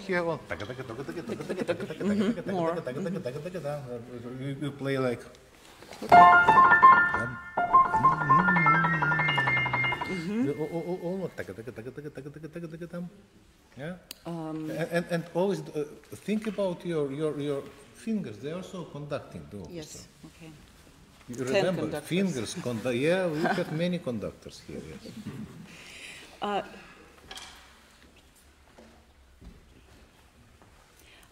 I don't hear one. More. You, you play like. Yeah. And, and, and always uh, think about your, your, your fingers. They are also conducting the orchestra. Yes. Okay. You remember, fingers. Condu- yeah, we have many conductors here. Yes. Uh,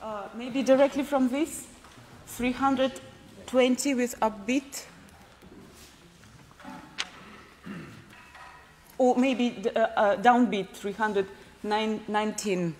Uh, maybe directly from this, 320 with upbeat. Or maybe uh, uh, downbeat, 319.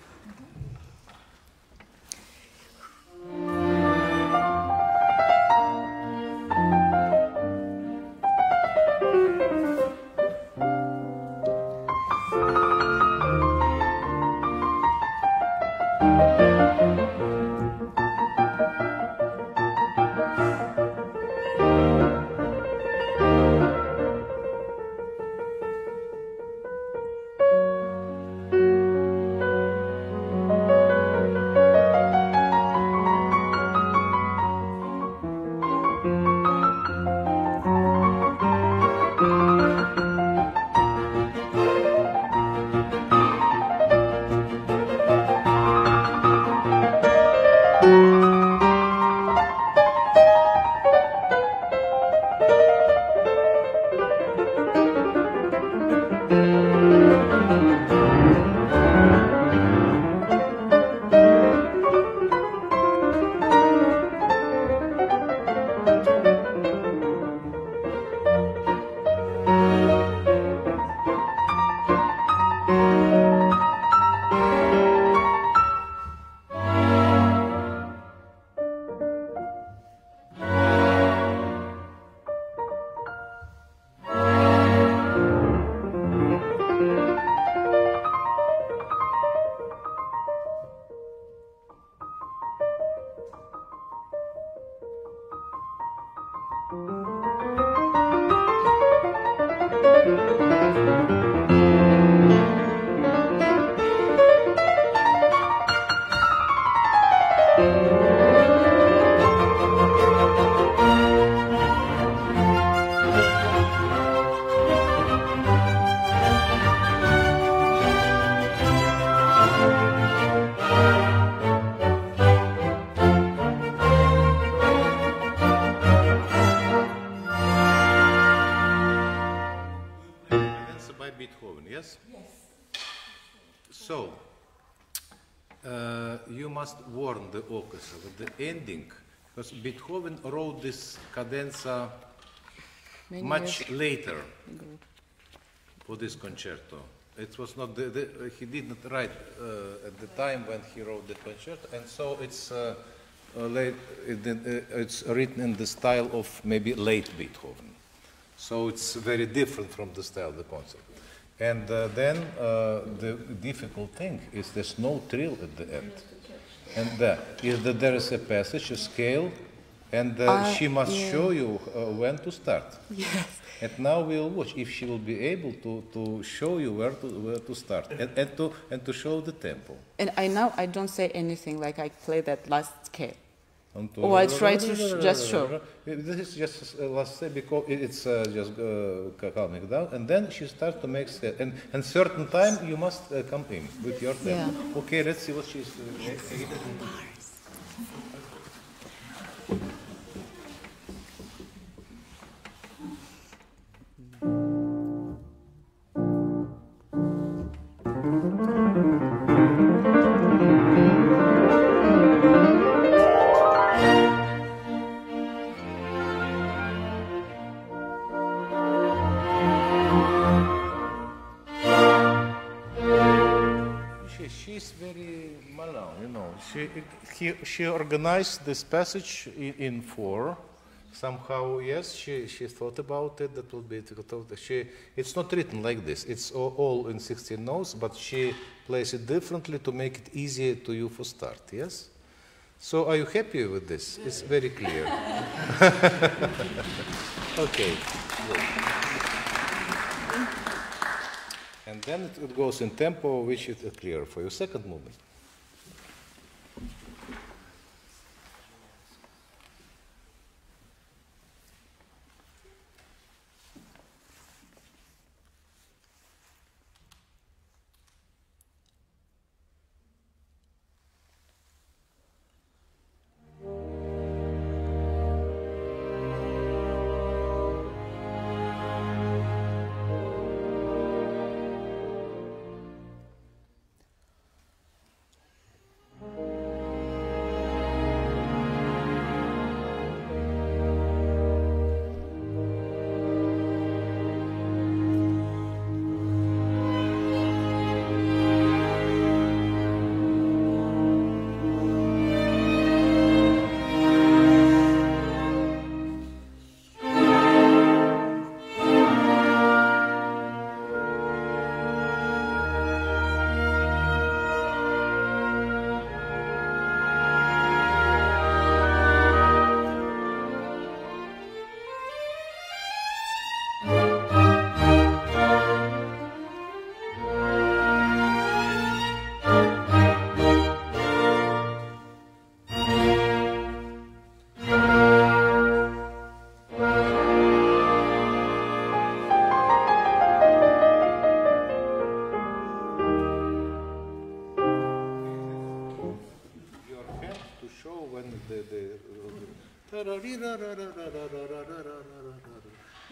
Because Beethoven wrote this cadenza Many much later ago. for this concerto. It was not the, the, he did not write uh, at the time when he wrote the concerto, and so it's uh, uh, late. It, uh, it's written in the style of maybe late Beethoven. So it's very different from the style of the concert. And uh, then uh, the difficult thing is there's no trill at the end. And there is that there is a passage, a scale, and uh, Uh, she must yeah. show you uh, when to start. Yes. And now we'll watch if she will be able to, to show you where to, where to start and, and, to, and to show the tempo. And I now I don't say anything like I play that last scale. And to- Oh, I try to sh- just show. This is just uh, last say because it's uh, just uh, calming down, and then she starts to make scale. And and certain time you must uh, come in with your tempo. Yeah. Okay, let's see what she's uh, She, he, she organized this passage in, in four. Somehow, yes, she, she thought about it. That would be difficult. She, it's not written like this. It's all, all in 16 notes, but she plays it differently to make it easier to you for start. Yes. So, are you happy with this? It's very clear. okay. And then it, it goes in tempo, which is clear for you. Second movement.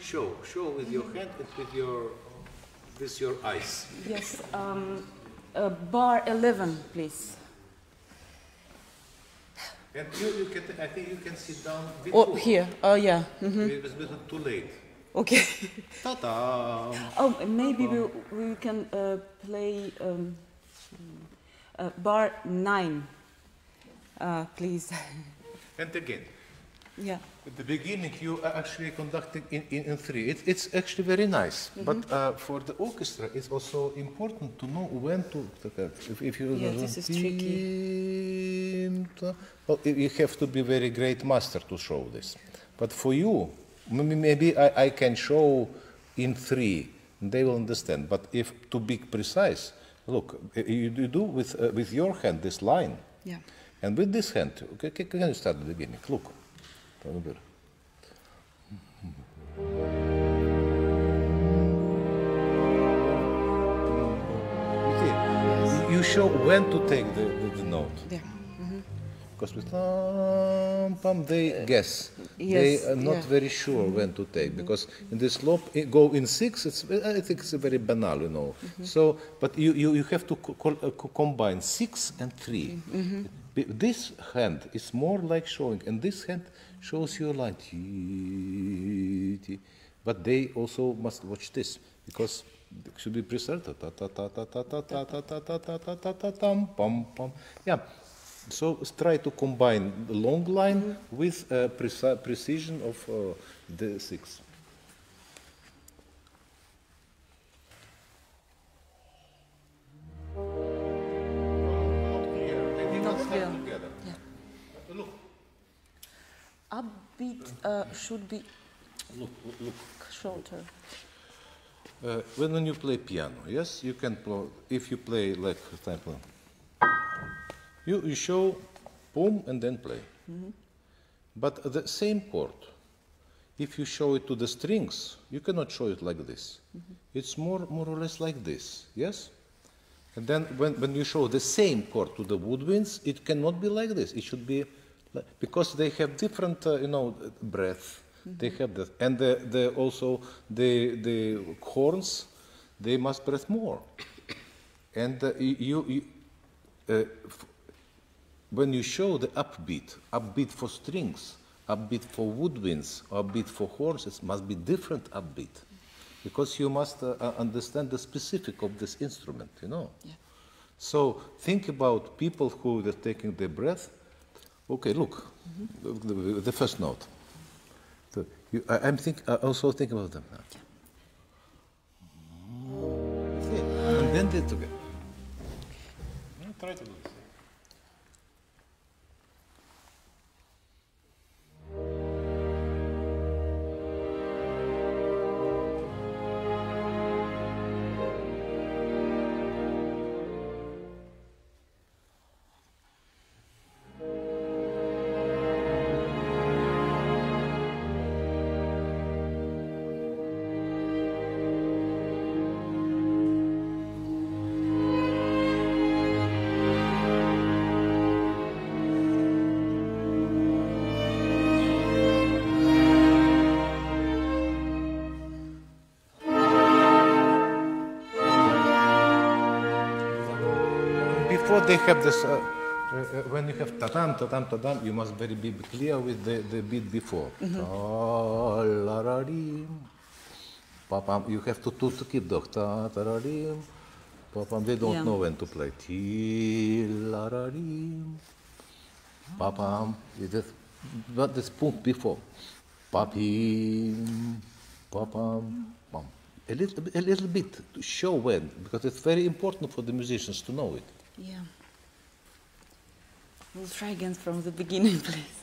Show show with your hand and with your with your eyes. Yes. Um, uh, bar 11, please. And you, you can I think you can sit down before. Oh, here. Oh, yeah. hmm It was a bit too late. Okay. Ta-da! oh, maybe we, we can uh, play um, uh, bar 9, uh, please. And again, yeah. At the beginning, you are actually conducting in, in, in three. It, it's actually very nice. Mm-hmm. But uh, for the orchestra, it's also important to know when to. If, if you Yeah, this is tricky. Well, you have to be very great master to show this. But for you, maybe I, I can show in three. They will understand. But if to be precise, look, you, you do with uh, with your hand this line. Yeah. And with this hand, okay, can can you start at the beginning? Look. You show when to take the, the, the note. Yeah. Mm-hmm. Because with pam, pam, they guess. yes, they are not yeah. very sure when to take because in the slope it go in six. It's I think it's very banal, you know. Mm-hmm. So, but you, you, you have to co- co- uh, combine six and 3 mm-hmm. Be- This hand is more like showing, and this hand shows you light. But they also must watch this because it should be preserved. Yeah. So try to combine the long line with precision of the six. Uh, should be Look, look, shorter. Uh, when, when you play piano, yes, you can play, if you play like one, you, you show boom and then play. But the same chord, if you show it to the strings, you cannot show it like this. It's more, more or less like this, yes? And then when, when you show the same chord to the woodwinds, it cannot be like this. It should be, because they have different, uh, you know, breath. They have that. And the, the also the, the horns, they must breath more. And uh, you, you uh, f- when you show the upbeat, upbeat for strings, upbeat for woodwinds, upbeat for horns, it must be different upbeat. Because you must uh, uh, understand the specific of this instrument, you know. Yeah. So think about people who are taking their breath. Okay, look, the, the- the first note. So you, I, I'm think, I also think about them now. See, and then they together. Yeah, try to do have this, uh, uh, uh, when you have ta-tam, ta-tam, ta-tam, you must very be clear with the, the beat before. Ta-la-ra-rim. Pa-pam. You have to, to, to keep the ta-ta-ra-rim. Pa-pam. They don't Yeah. know when to play. Ti-la-ra-rim. Pa-pam. You just, but this punkt before. Pa-pim. Pa-pam. Pam. A little, a little bit to show when, because it's very important for the musicians to know it. Yeah. We'll try again from the beginning, please.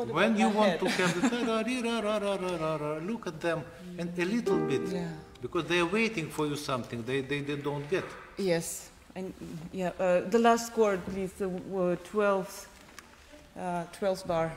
Thought about When you want head. to have the look at them and a little bit Yeah. because they are waiting for you something they, they, they don't get. Yes, and yeah, uh, the last chord, please, the uh, 12th, uh, 12th bar.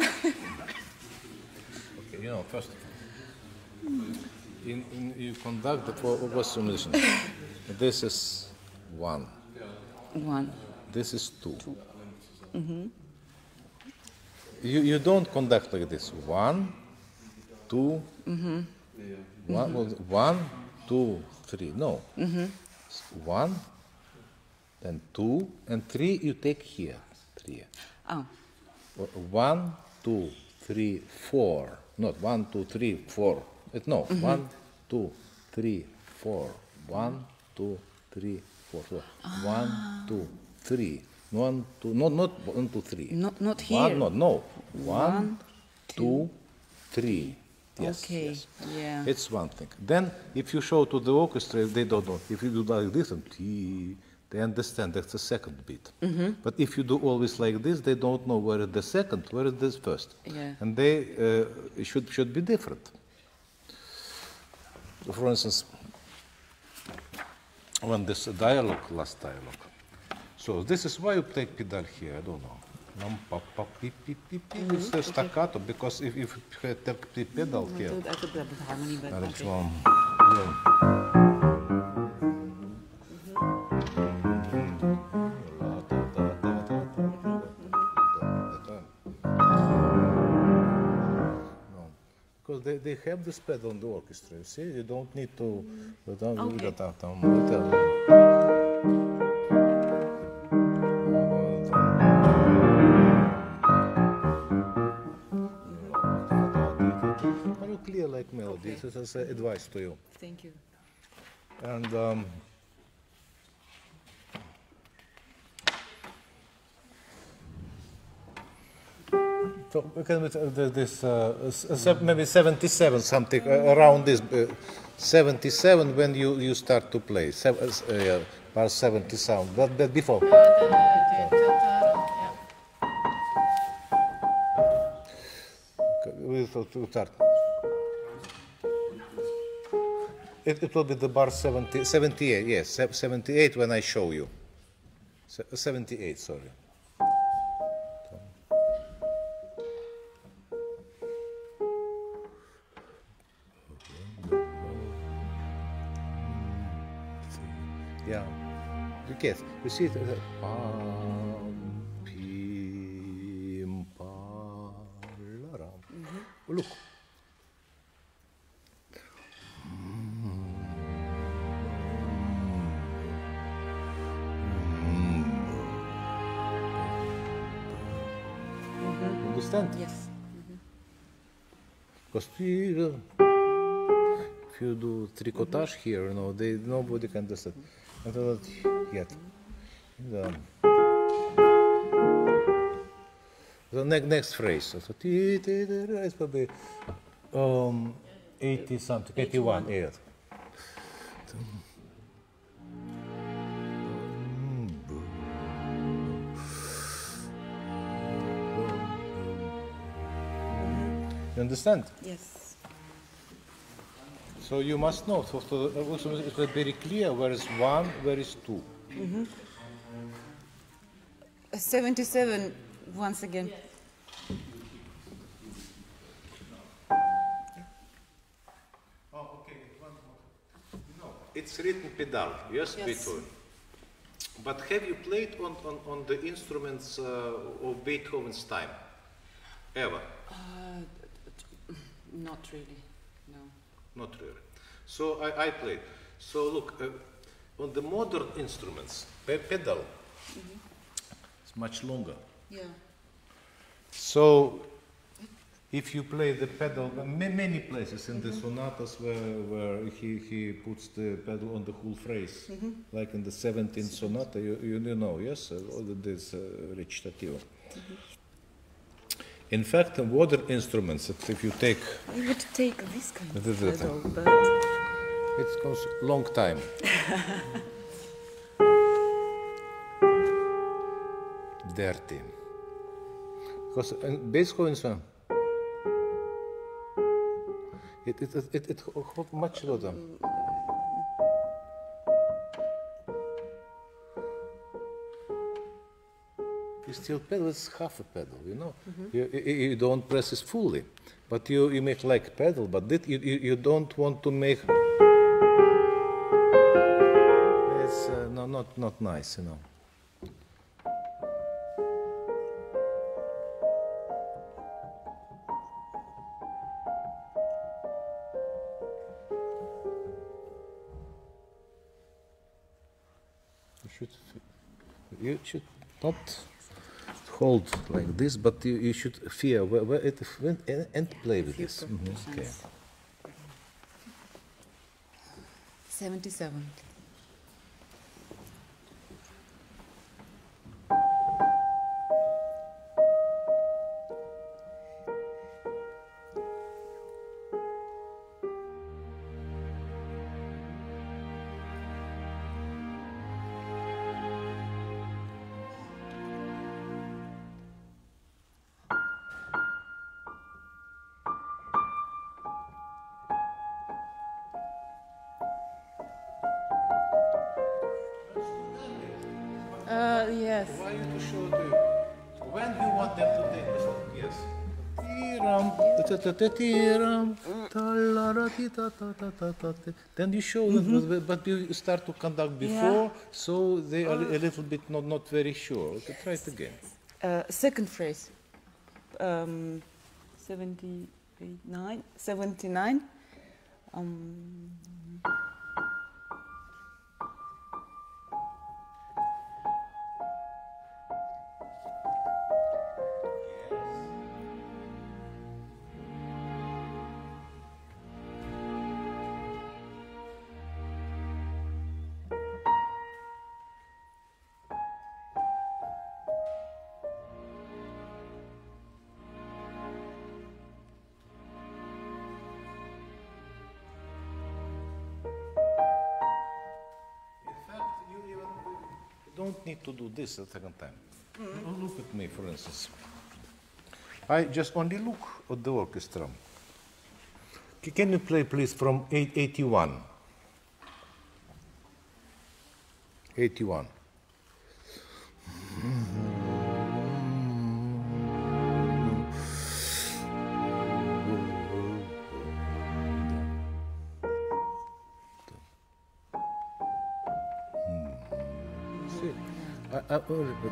Okay, you know, first, in, in, you conduct the for what's the mission? This is one. One. This is 2 Two. Mhm. You, you don't conduct like this. One, two, one, well, one, two, three. No. It's One, then two, and three you take here. Three. Oh. One, two, three, four. Not one, two, three, four. It, no. Mm-hmm. One, two, three, four. One, two, three, four. So One, two, three. One, two. No, not one, two, three. Not not One, here. no, no. One, One, two, three. Yes, okay. yes. Yeah. It's one thing. Then, if you show to the orchestra, they don't know. If you do like this and tee, they understand that's the second beat. But if you do always like this, they don't know where is the second, where is this first. Yeah. And they uh, should should be different. For instance, when this dialogue, last dialogue. So this is why you take pedal here. I don't know. Num, pa, pa, pi, pi, pi, pi. It's a staccato because if, if you take the pedal I here, could, I could play with harmony, but okay. um, yeah. have this pad on the orchestra, you see? You don't need to... Okay. Very clear like melody. Okay. This is advice to you. Thank you. And... Um, this uh, s- uh, se- maybe 77 something uh, around this uh, 77 when you, you start to play. Sev- uh, uh, bar 77 but, but before. Uh, start. It, it will be the bar 70, 78 yes 78 when I show you. 78 sorry You get, you see it. uh, Pam, pim, pa, la, ram. Oh, Look. Understand? Yes. Because if you do tricotage here, you know, they, nobody can understand. And then yet. The, the ne- next phrase. So, it's probably um, 80 something, 81. Yeah. You understand? Yes. So you must know. So, so it's very clear where is one, where is two. Uh, 77 once again. Oh, okay. One more. No, it's written pedal. Yes, Yes. Beethoven. But have you played on, on, on the instruments uh, of Beethoven's time? Ever? Uh, not really. No. Not really. So I, I played. So look, uh, on the modern instruments, pe- pedal it's much longer. Yeah. So, if you play the pedal, ma- many places in the sonatas where, where he, he puts the pedal on the whole phrase, like in the 17th sonata, you, you, you know, yes, uh, all the- this uh, recitativo. In fact, in modern instruments, if if you take, I would take this kind of This is it. pedal, but it goes long time. Dirty. Because in Beethoven song, it it it it, it hold much louder. you still pedal. It's half a pedal, you know. Mm-hmm. You, you, you don't press it fully, but you, you make like pedal, but that you, you, you don't want to make. Not not nice, you know. You should, you should not hold like this, but you, you should fear where, where it went and, and play with Few this. Mhm, Okay. 77. Tiram. Then you show them, but- but you start to conduct before, so they are a little bit not, not very sure. Okay, try it again. Uh, second phrase. Um, 79. 79. Um, need to do this a second time. Mm-hmm. Look at me, for instance. I just only look at the orchestra. Can you play, please, from 881? 81.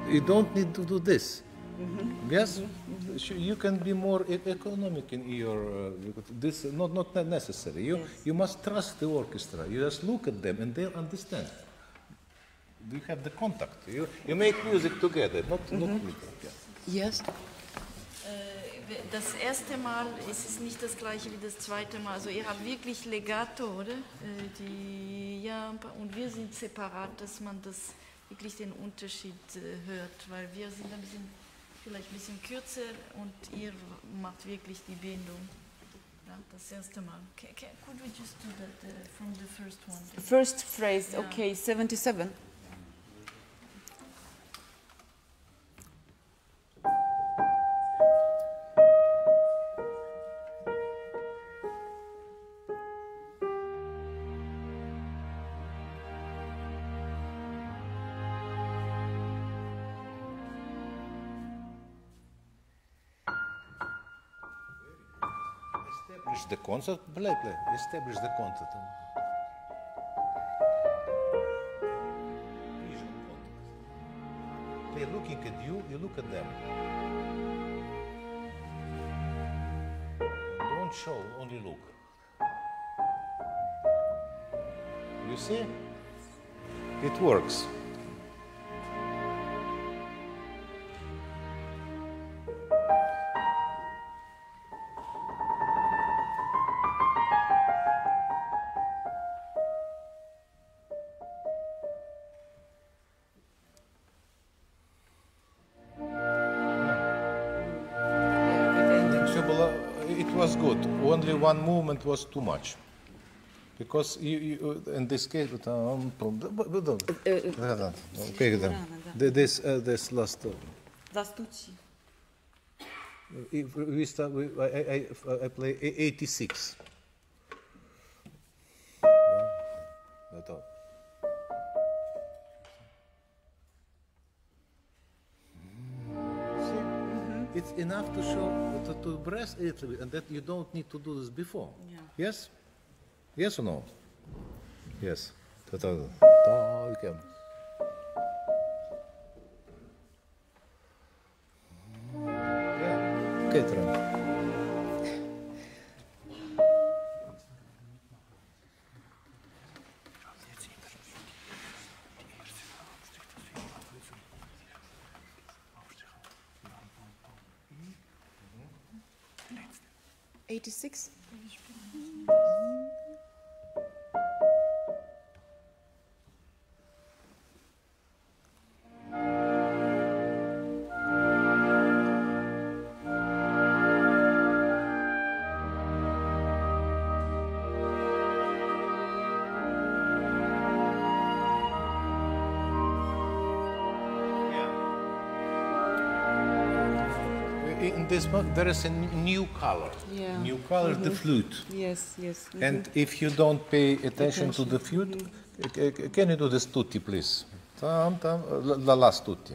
you don't need to do this. Yes, Sh- you can be more e- economic in your. Uh, this is not not necessary. You you must trust the orchestra. You just look at them and they'll understand. You have the contact. You you make music together, not not with them. Yeah. yes. Äh, Das erste Mal ist es nicht das gleiche wie das zweite Mal. Also ihr habt wirklich Legato, oder? Äh, Die, ja, und wir sind separat, dass man das wirklich den Unterschied äh, hört, weil wir sind ein bisschen, vielleicht ein bisschen kürzer und ihr macht wirklich die Bindung. Das erste Mal. Ca- ca- Could we just do that uh, from the first one? First phrase, Yeah. okay, 77. Concert. Play, play. Establish the concert. They're looking at you. You look at them. Don't show. Only look. You see? It works. One movement was too much. Because you, you in this case, but, um, okay, then. This, uh, this last, uh, Zastupci. if we start, we, I, I, I play e- 86. enough to show, to, to breast a little bit, and that you don't need to do this before. Yeah. Yes? Yes or no? Yes. You can. Yeah. Okay, try. 86 there is a new color. Yeah. New color, mm -hmm. the mm-hmm. flute. Yes, yes. Mm -hmm. And mm-hmm. if you don't pay attention, attention. to the flute, mm -hmm. can you do this tutti, please? The la last tutti.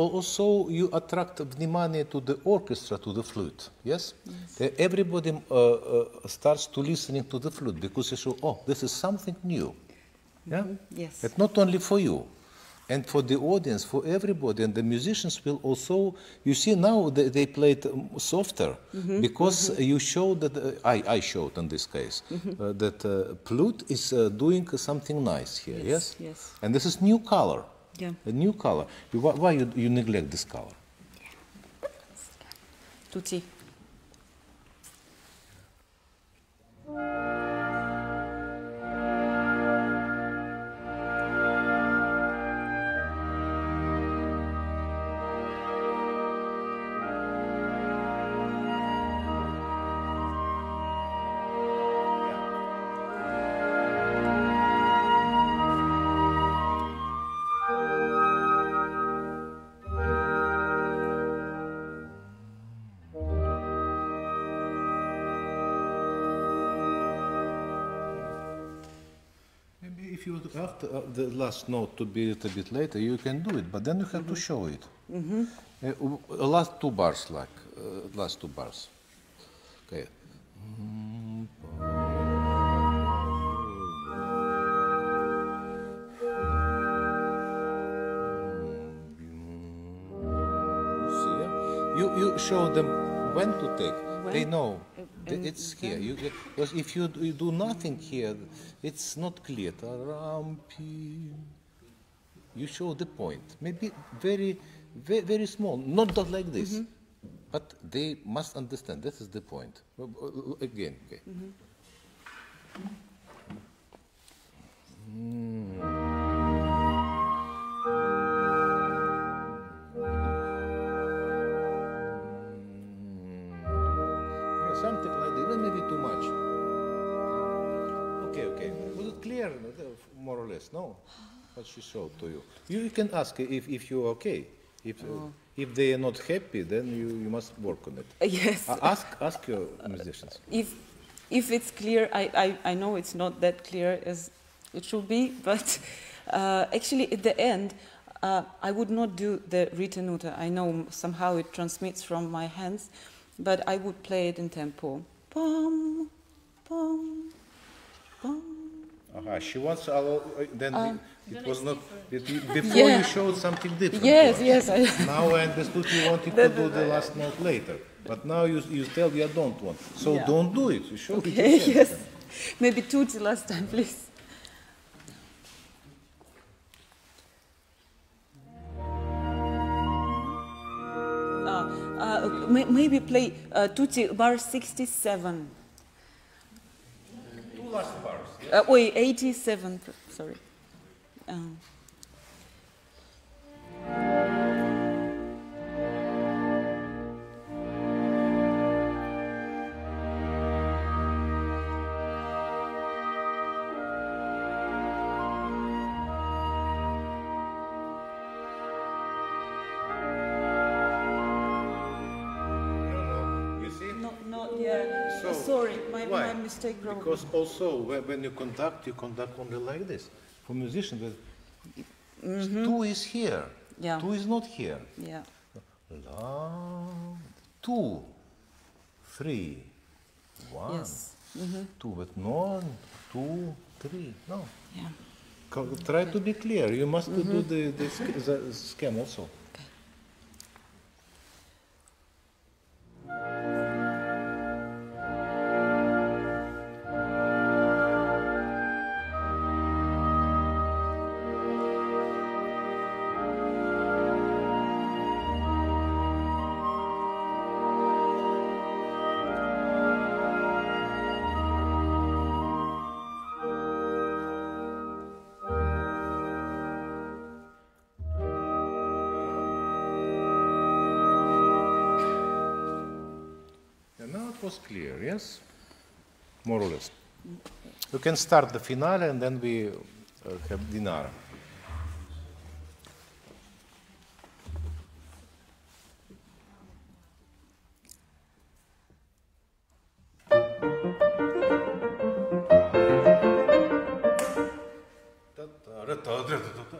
also you attract внимание to the orchestra, to the flute. Yes. Uh, Everybody uh, uh, starts to listening to the flute because you show, oh, this is something new. Yeah. Yes. It's not only for you, and for the audience, for everybody, and the musicians will also. You see now they, they played um, softer because you showed that uh, I I showed in this case uh, that uh, flute is uh, doing something nice here. Yes, Yes. yes. And this is new color. Yeah. A new color. Why, why you, you neglect this color? Tutti. Uh, the last note to be a little bit later, you can do it, but then you have to show it. Uh, w- uh, last two bars, like uh, last two bars. Okay. Yeah? You you show them when to take. They know. And It's here. You, because if you, do- you do nothing here, it's not clear. Tarampi. You show the point. Maybe very, very, very small. Not that like this. But they must understand. This is the point. Uh, uh, Again. Okay. Yeah, No? What she showed to you. You, can ask if, if you're okay. If, uh, if they are not happy, then you, you must work on it. Yes. Uh, ask, ask your musicians. if if it's clear, I, I, I know it's not that clear as it should be, but uh, actually at the end, uh, I would not do the ritenuta. I know somehow it transmits from my hands, but I would play it in tempo. Bum, bum, bum. Aha, she wants our, uh, then Um, it, it was not, it, before Yeah. you showed something different. Yes, yes, I, Now I understood you wanted to do the last note later. But now you, you tell you don't want. So Yeah. don't do it. You show it okay, yourself. yes. Maybe two tutti last time, please. Uh, uh, maybe play uh, tutti bar 67. Last bars. Uh, wait, 87, sorry. Um, mistake probably. Because also when, you conduct, you conduct only like this. For musicians, the two is here. Yeah. Two is not here. Yeah. La, two, three, one, Yes. Mhm. two, but no, two, three, no. Yeah. Try to be clear. You must do the, the, sc- the scam also. Was clear, yes? More or less. You can start the finale and then we uh, have dinner.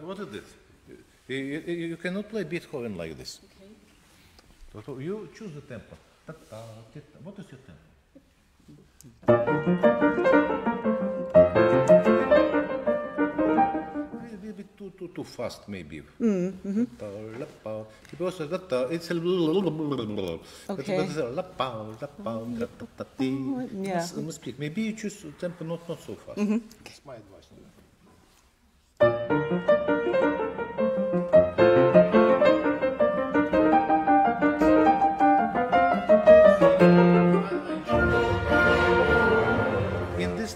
What is this? You, you, you cannot play Beethoven like this. You choose the tempo. Ta-ta, ti-ta. What is your tempo? A little bit too, too, too fast, maybe. Ta-ta, la-pa. Because ta-ta, it's a Okay. It's a la-pa, la-pa, ta-ta-ti. yeah. Must- must speak. Maybe you choose tempo not, not so fast. It's my advice.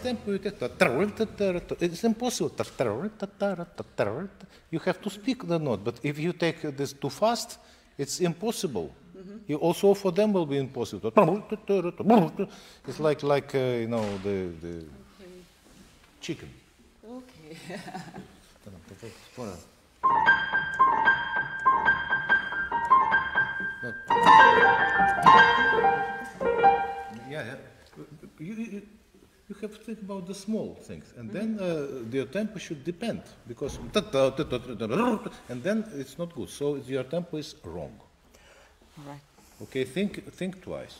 Tempo, you the it's impossible. You have to speak the note, but if you take this too fast, it's impossible. You also for them will be impossible. It's like like uh, you know the the chicken. Okay. Yeah, yeah. You, you, you have to think about the small things, and then uh, your tempo should depend because and then it's not good. So your tempo is wrong. Right. Okay, think think twice.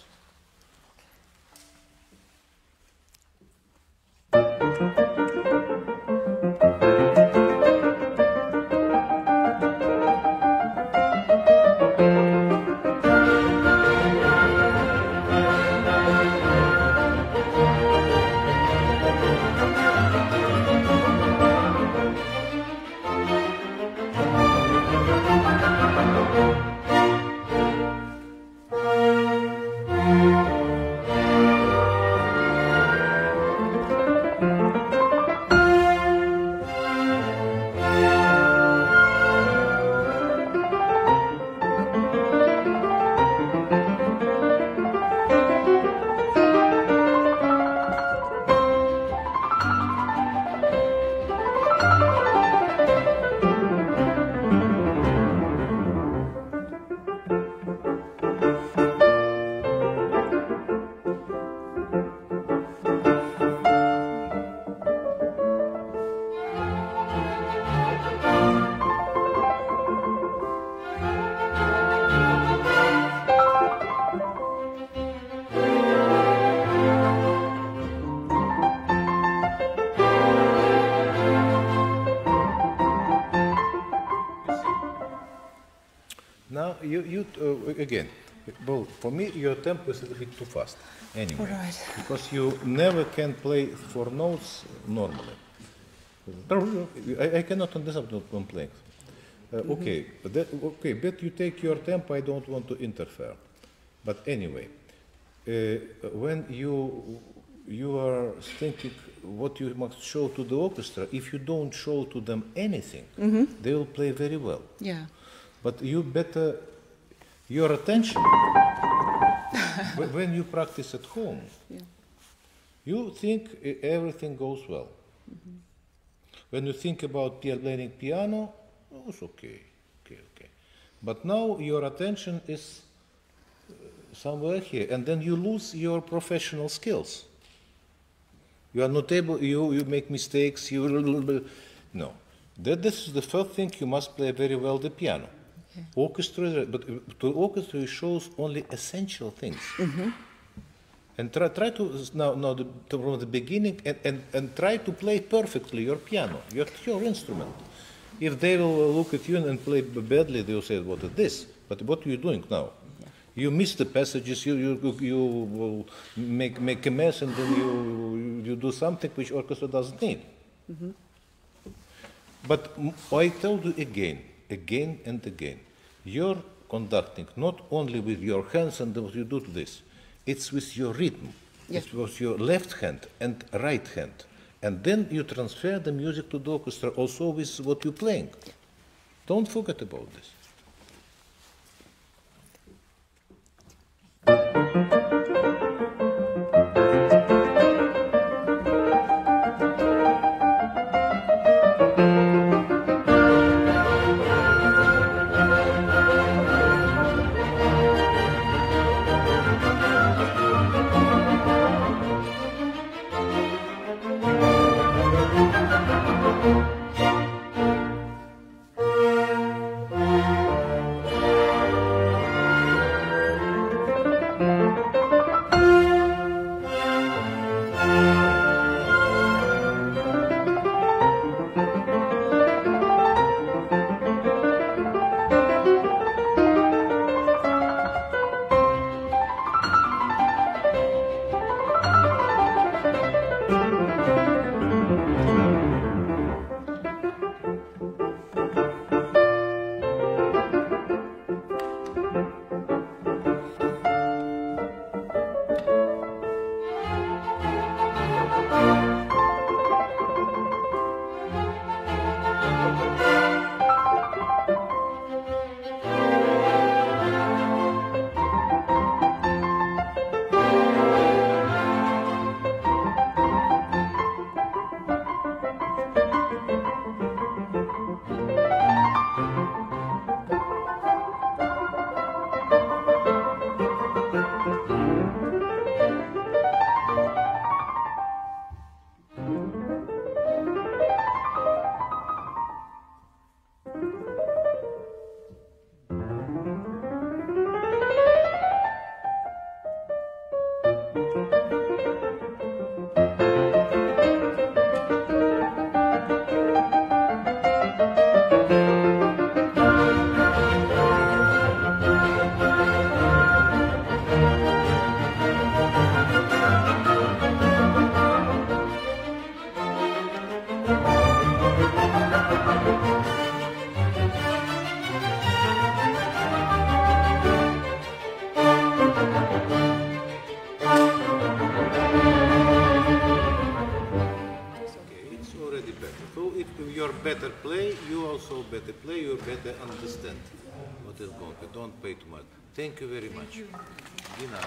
Uh, again. Well, for me, your tempo is a little bit too fast. Anyway, because you never can play four notes normally. I, I cannot understand what I'm playing. Uh, Okay, but that, okay, but you take your tempo. I don't want to interfere. But anyway, uh, when you you are thinking what you must show to the orchestra, if you don't show to them anything, they will play very well. Yeah. But you better your attention when you practice at home. Yeah. You think everything goes well. When you think about playing piano, oh, it's okay, okay, okay. But now your attention is uh, somewhere here, and then you lose your professional skills. You are not able, you, you make mistakes, you, no. That, this is the first thing, you must play very well the piano. Orchestra, but to orchestra it shows only essential things. Mm-hmm. And try, try to, now, now the, to, from the beginning, and, and, and try to play perfectly your piano, your, your instrument. If they will look at you and play badly, they will say, what is this? But what are you doing now? You miss the passages, you, you, you will make, make a mess, and then you, you do something which orchestra doesn't need. Mm-hmm. But I tell you again, again and again, you're conducting not only with your hands and what you do to this, it's with your rhythm. It's with your left hand and right hand. And then you transfer the music to the orchestra also with what you're playing. Don't forget about this. Thank you very much. Dina.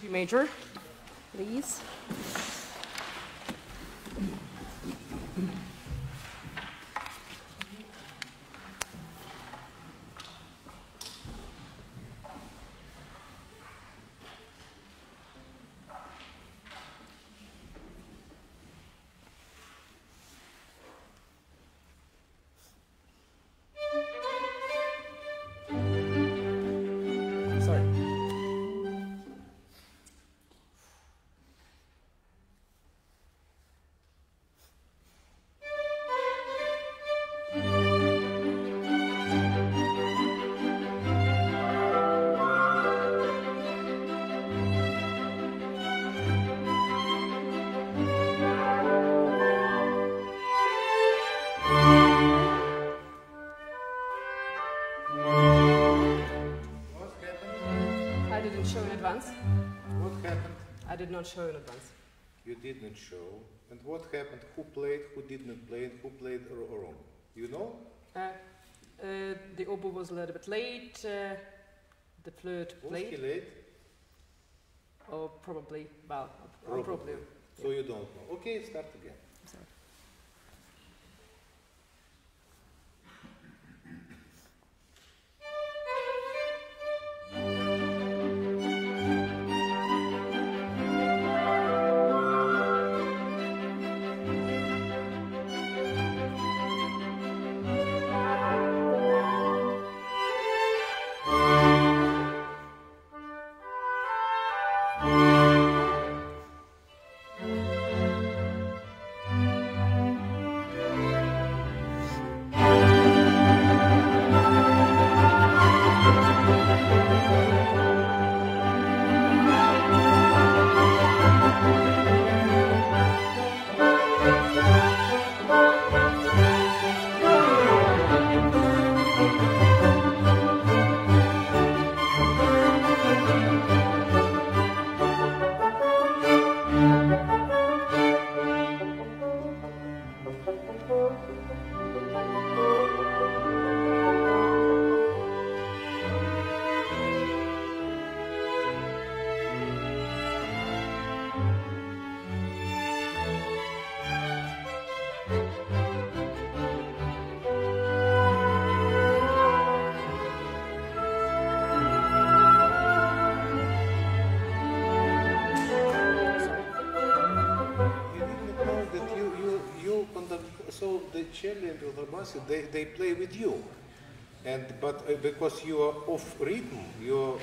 G major, not show in advance. You didn't show. And what happened? Who played, who didn't play, and who played wrong? You know? Uh, uh, the oboe was a little bit late. Uh, the flute Was he played. late? Oh, probably. Well, Probably. probably. So you don't know. Okay, start again. The they, they play with you. And, but uh, because you are off rhythm, you,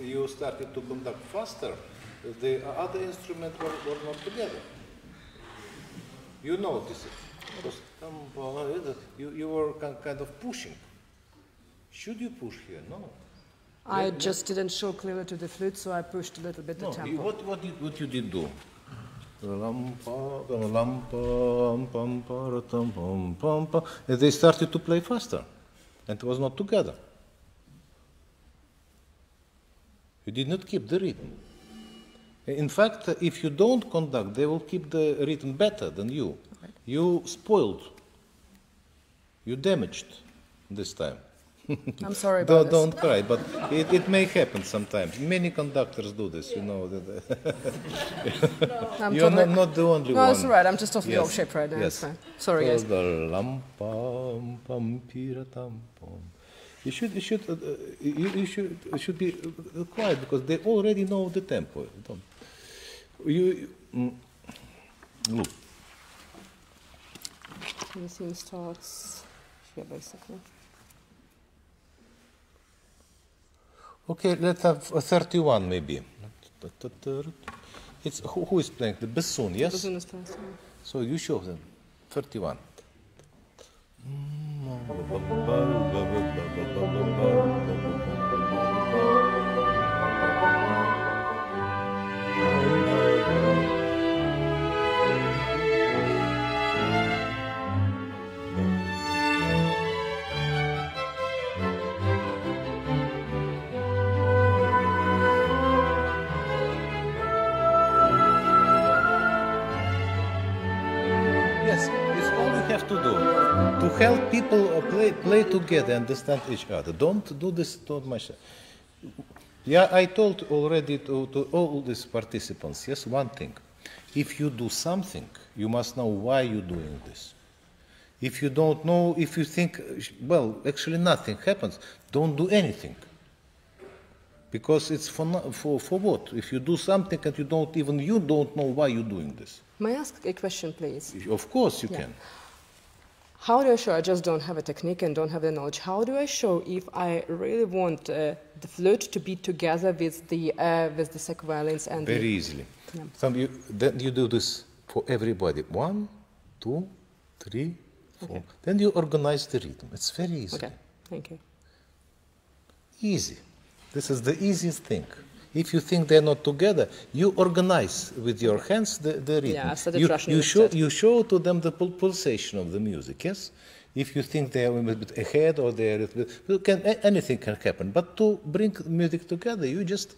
you started to conduct faster, the other instruments were, were not together. You notice it. Because, you, you were kind of pushing. Should you push here? No. I just didn't show clearly to the flute, so I pushed a little bit the No, you, tempo. what, what, you, what you did do? And they started to play faster. And it was not together. You did not keep the rhythm. In fact, if you don't conduct, they will keep the rhythm better than you. You spoiled. You damaged this time. I'm sorry don't, about this. don't cry, but it, it may happen sometimes. Many conductors do this, you know. that- I'm You're totally- not, not the only No, one. it's all right. I'm just off the Yes, off shape right now. Yes. Sorry, So guys. the. You should, you should, uh, uh, you, you should, you should be quiet because they already know the tempo. Don't. You, you- mm, look. The scene starts here, basically. Okay, let's have a 31 maybe. It's who, who is playing the bassoon? Yes. Bassoon is first, yeah. So you show them 31. Help people uh, play play together, understand each other. Don't do this too much. Yeah, I told already to, to all these participants. Yes, one thing: if you do something, you must know why you're doing this. If you don't know, if you think, well, actually nothing happens, don't do anything. Because it's for, for, for what? If you do something and you don't even you don't know why you're doing this. May I ask a question, please? Of course you Yeah. can. How do I show? I just don't have a technique and don't have the knowledge. How do I show if I really want uh, the flute to be together with the uh, with the second violins and Very the, easily. Yeah. Some you, then you do this for everybody. One, two, three, four. Okay. Then you organize the rhythm. It's very easy. Okay, thank you. Easy. This is the easiest thing. If you think they're not together, you organize with your hands the, the rhythm. I started you, you show you show to them the pul- pulsation of the music. Yes. If you think they are a little bit ahead or they are a bit, can, anything can happen. But to bring music together, you just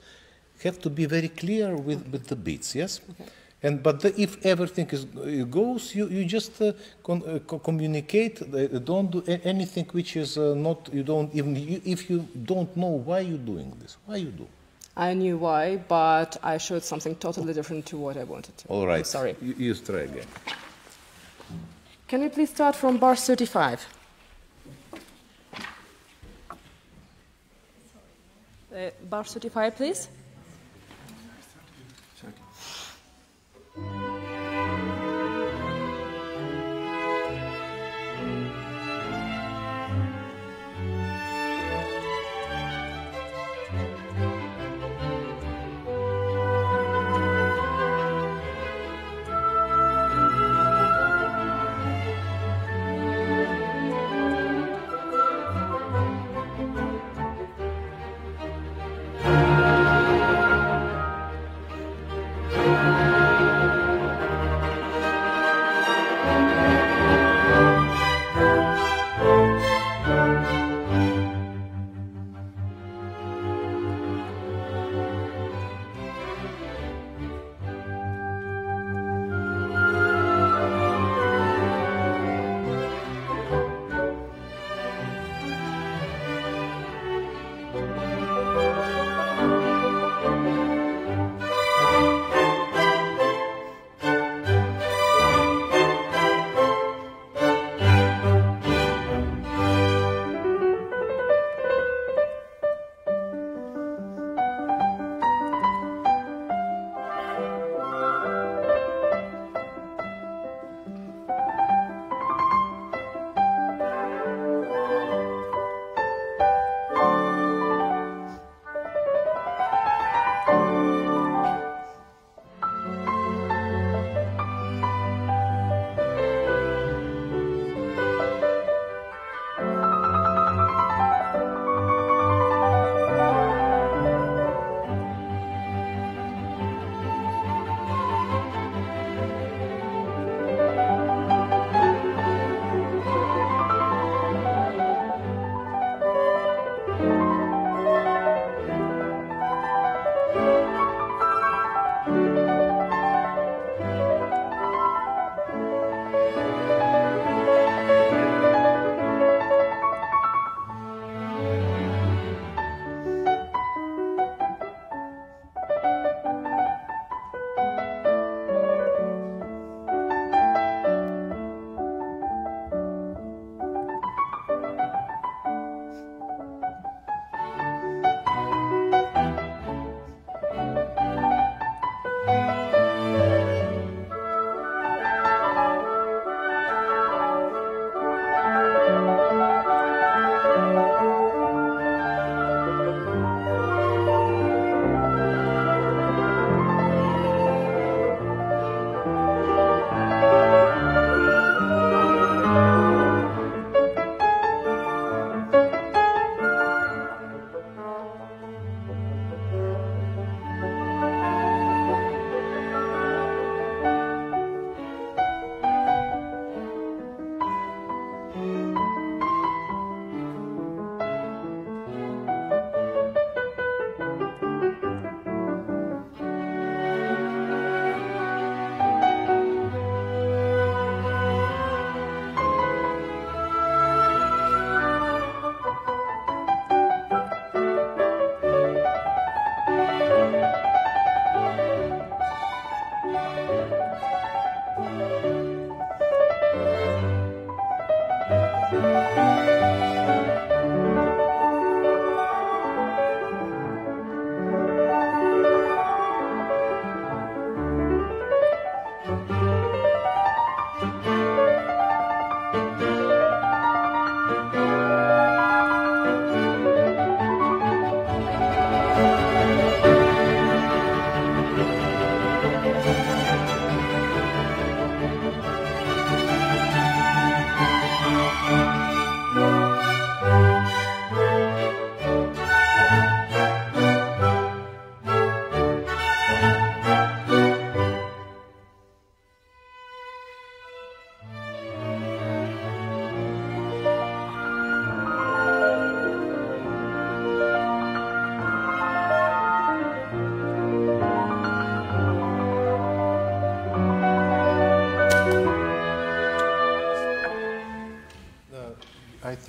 have to be very clear with, with the beats. Yes. And but the, if everything is goes, you you just uh, con, uh, co- communicate. Uh, don't do anything which is uh, not. You don't even you, if you don't know why you're doing this. Why you do. I knew why, but I showed something totally different to what I wanted to. All I'm sorry. You, you try again. Can we please start from bar 35? Uh, bar 35, please.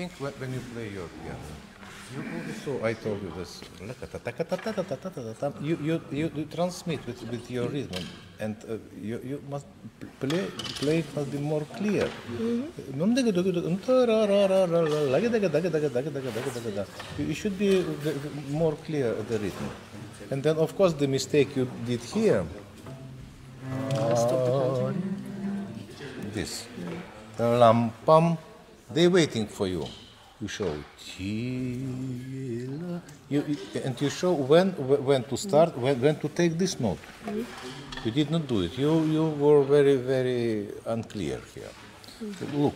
Think when, you play your piano, You also, I told you this. You, you, you, you transmit with, with your rhythm, and uh, you, you must play, play it must be more clear. You you should be more clear at the rhythm. And then, of course, the mistake you did here. This. Lam pam. They waiting for you. You show you- and you show when when to start, when, when to take this note. You did not do it. You you were very very unclear here. Look.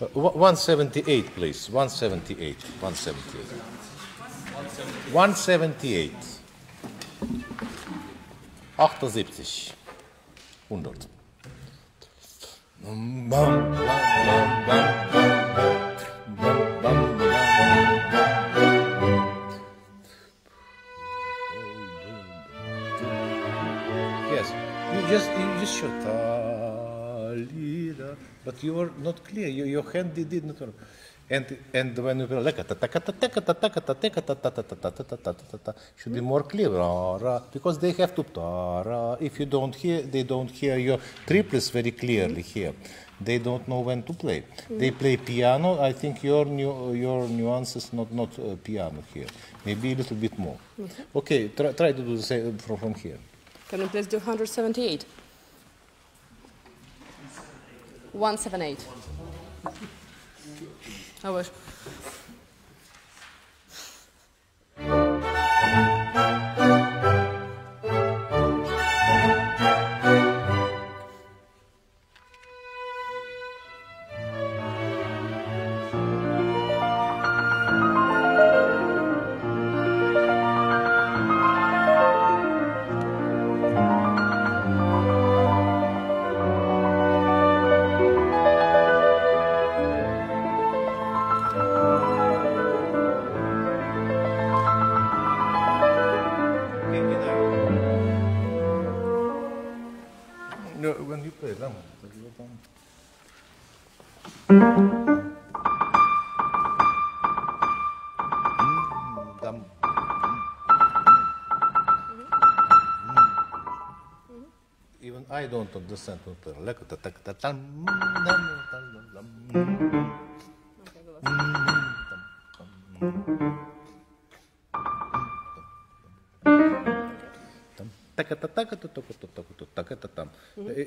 Uh, 178, please. 178. 178. 178. 78. 100. Bam, bam, bam, bam, bam, bam, bam, bam. Yes, you just you just ta-li-da, but you were not clear. You, your hand did not work. And and when you like should be more clear because they have to. If you don't hear, they don't hear your triplets very clearly here. They don't know when to play. They play piano. I think your nu- your nuances not not uh, piano here. Maybe a little bit more. Okay, try, try to do the same from from here. Can we please do 178? 178. I wish. No,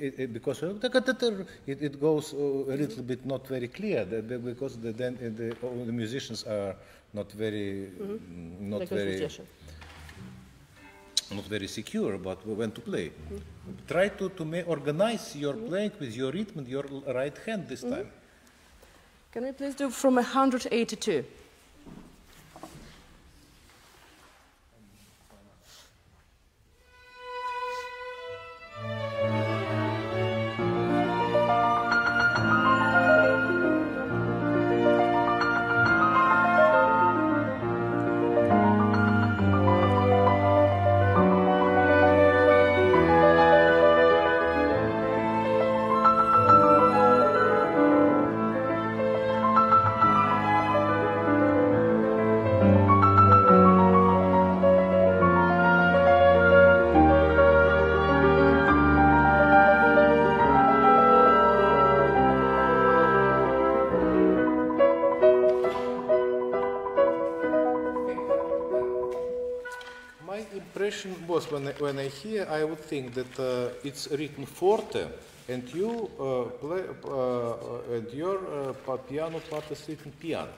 it- it- Because uh, it it goes uh, a little bit not very clear the- the- because the, then uh, the, all the musicians are not very mm, not very. Not very secure about when to play. Try to to organize your mm-hmm. playing with your rhythm and your right hand this mm-hmm. time. Can we please do from 182? When I, hear, I would think that uh, it's written forte, and you uh, play, uh, uh, and your piano part is written piano,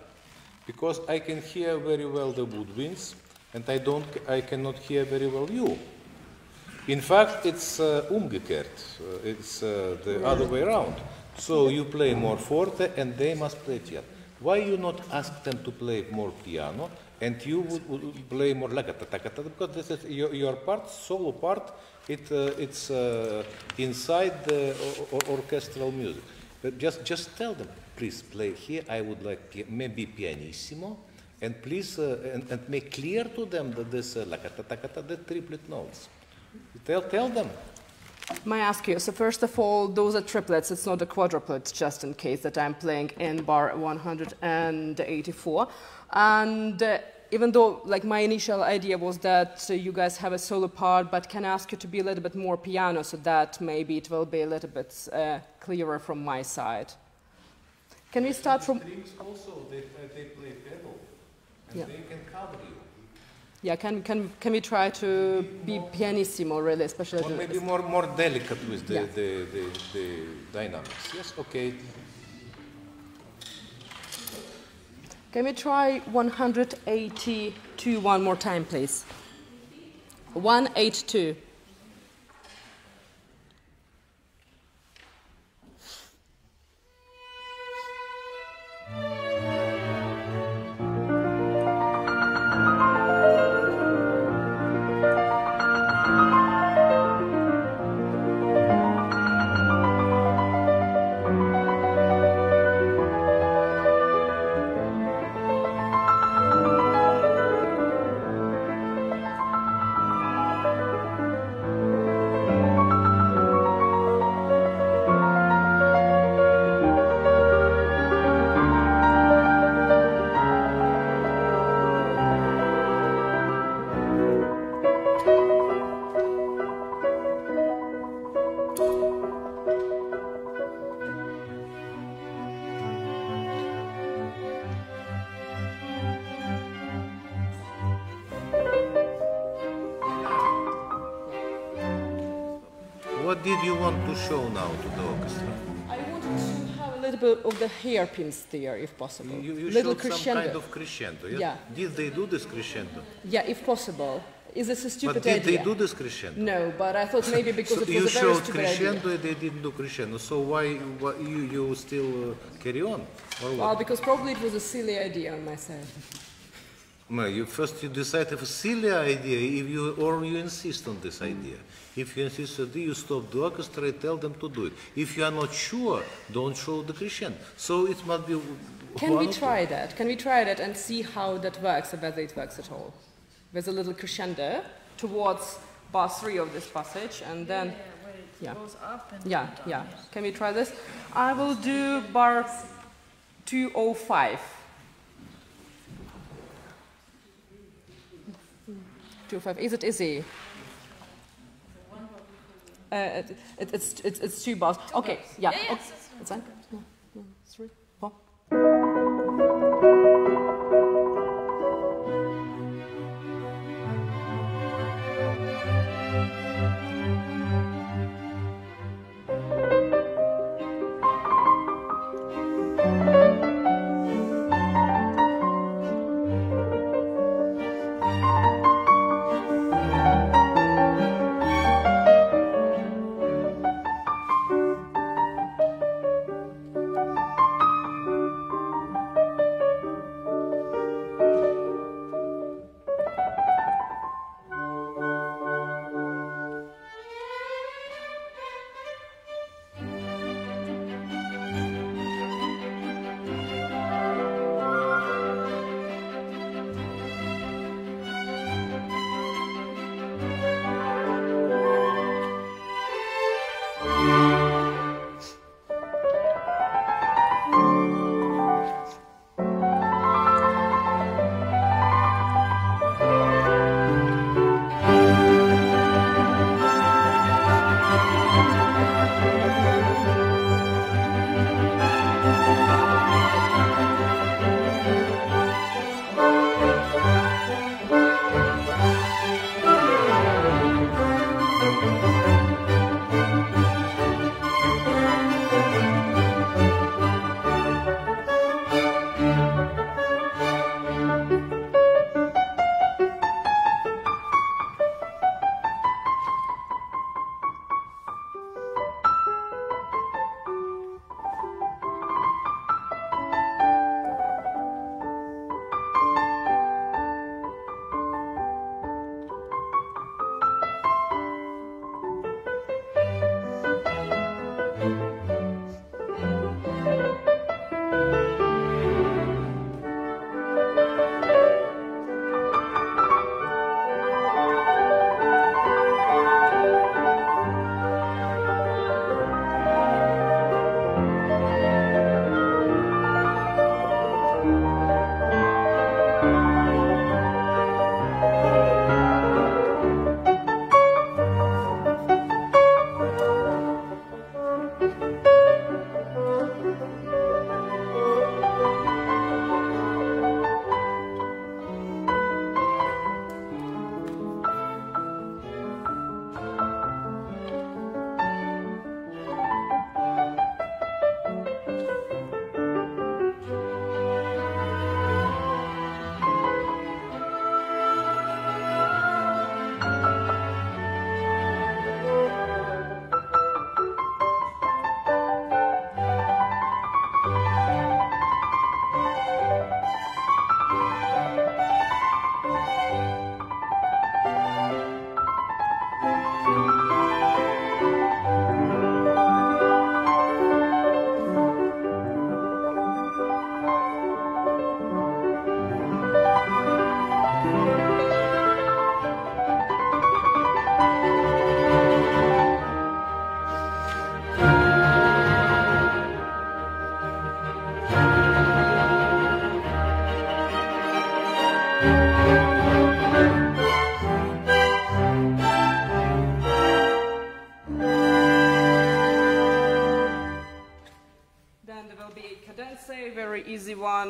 because I can hear very well the woodwinds, and I don't, I cannot hear very well you. In fact, it's uh, umgekehrt. It's uh, the other way around. So you play more forte, and they must play piano. Why you not ask them to play more piano, and you would, would play more like a ta ta ta ta, because this is your, your part, solo part. It uh, it's uh, inside the or, or- orchestral music. But just just tell them, please play here. I would like maybe pianissimo, and please uh, and, and make clear to them that this uh, like a ta ta ta ta, the triplet notes. Tell, tell them. May I ask you? So first of all, those are triplets. It's not a quadruplet, just in case that I'm playing in bar 184. And uh, even though, like, my initial idea was that uh, you guys have a solo part, but can I ask you to be a little bit more piano so that maybe it will be a little bit uh, clearer from my side? Can we start from? Also, they, they play pedal, and Yeah. they can cover you. Yeah, can, can, can we try to be pianissimo, really, especially? Or maybe more, more delicate with the, Yeah. the, the, the dynamics. Yes, okay. Can we try 182 one more time, please? 182. Show now to the orchestra? I wanted to have a little bit of the hairpins there, if possible. You, you little showed some crescendo. kind of crescendo, yes? Yeah. Did they do this crescendo? Yeah, if possible. Is this a stupid but did idea? they do this crescendo? No, but I thought maybe because so it you was a very showed stupid idea. crescendo, they didn't do crescendo. So why, why you, you still uh, carry on? Well, because probably it was a silly idea on my side. No, you first you decide if a silly idea, if you or you insist on this idea. If you insist on it, you stop the orchestra and tell them to do it. If you are not sure, don't show the crescendo. So it must be. Can we of try that? Can we try that and see how that works, or whether it works at all? There's a little crescendo towards bar three of this passage, and then Yeah, where it yeah. goes up and yeah, down, yeah. yes. Can we try this? I will do bar 205. 205. Is it easy? Uh, it, it, it's, it's, it's two bars. okay, yeah. Yeah, yeah, okay, it's- fine. Yeah, yeah, three, four.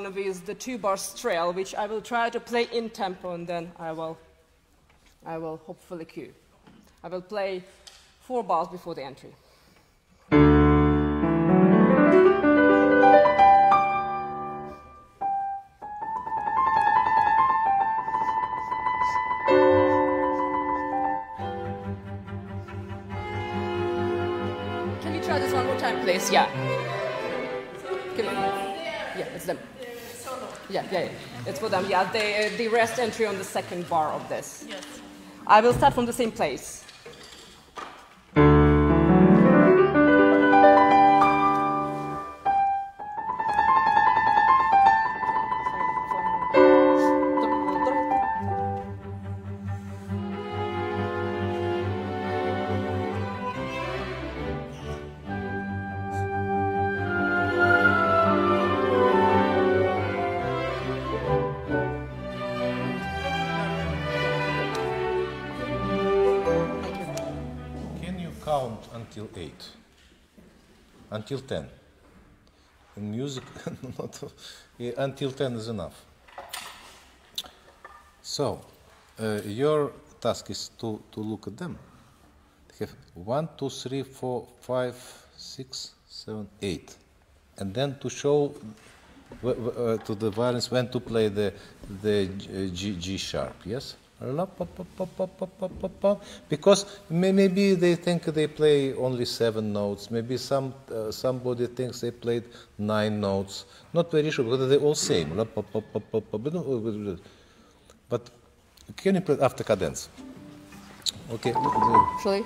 One with the two bar trail, which I will try to play in tempo, and then I will, I will hopefully cue. I will play four bars before the entry. Them. Yeah, the, uh, the rest entry on the second bar of this. Yes. I will start from the same place. Until ten? In music, not, until ten is enough. So, uh, your task is to, to look at them. They have one, two, three, four, five, six, seven, eight. And then to show uh, to the violins when to play the, the G, G sharp, yes? because maybe they think they play only seven notes. Maybe some uh, somebody thinks they played nine notes. Not very sure because they all same. But can you play after cadence? Okay. Sorry.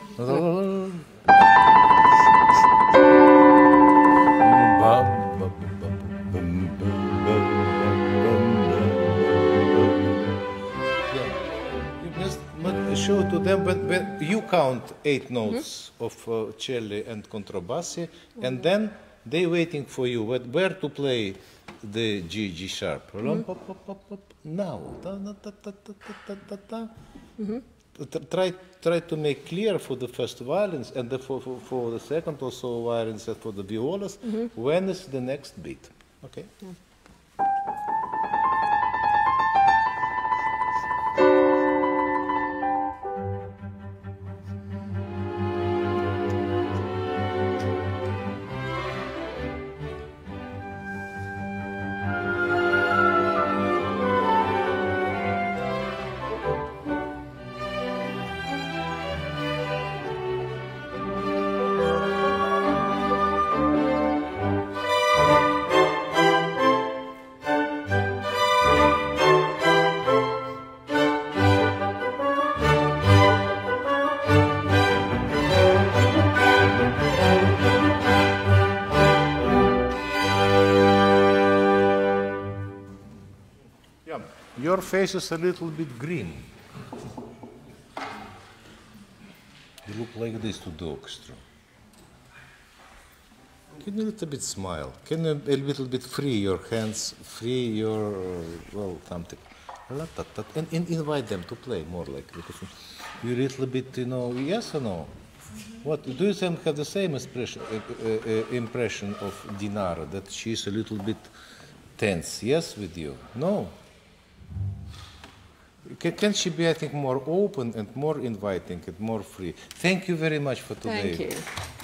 To them when, when you count eight mm-hmm. notes of uh, cello and contrabassi, and then they waiting for you where, where to play the G G sharp. Now. Try, try to make clear for the first violins and the, for, for, for the second also violins and for the violas mm-hmm. when is the next beat. Okay? Face is a little bit green. You look like this to the orchestra. Can you a little bit smile? Can you a little bit free your hands, free your, uh, well, something. And, and invite them to play more like because you a little bit, you know, yes or no? What do you think have the same expression, uh, uh, uh, impression of Dinara that she's a little bit tense? Yes, with you? No. Can, can she be, I think, more open and more inviting and more free? Thank you very much for today. Thank you.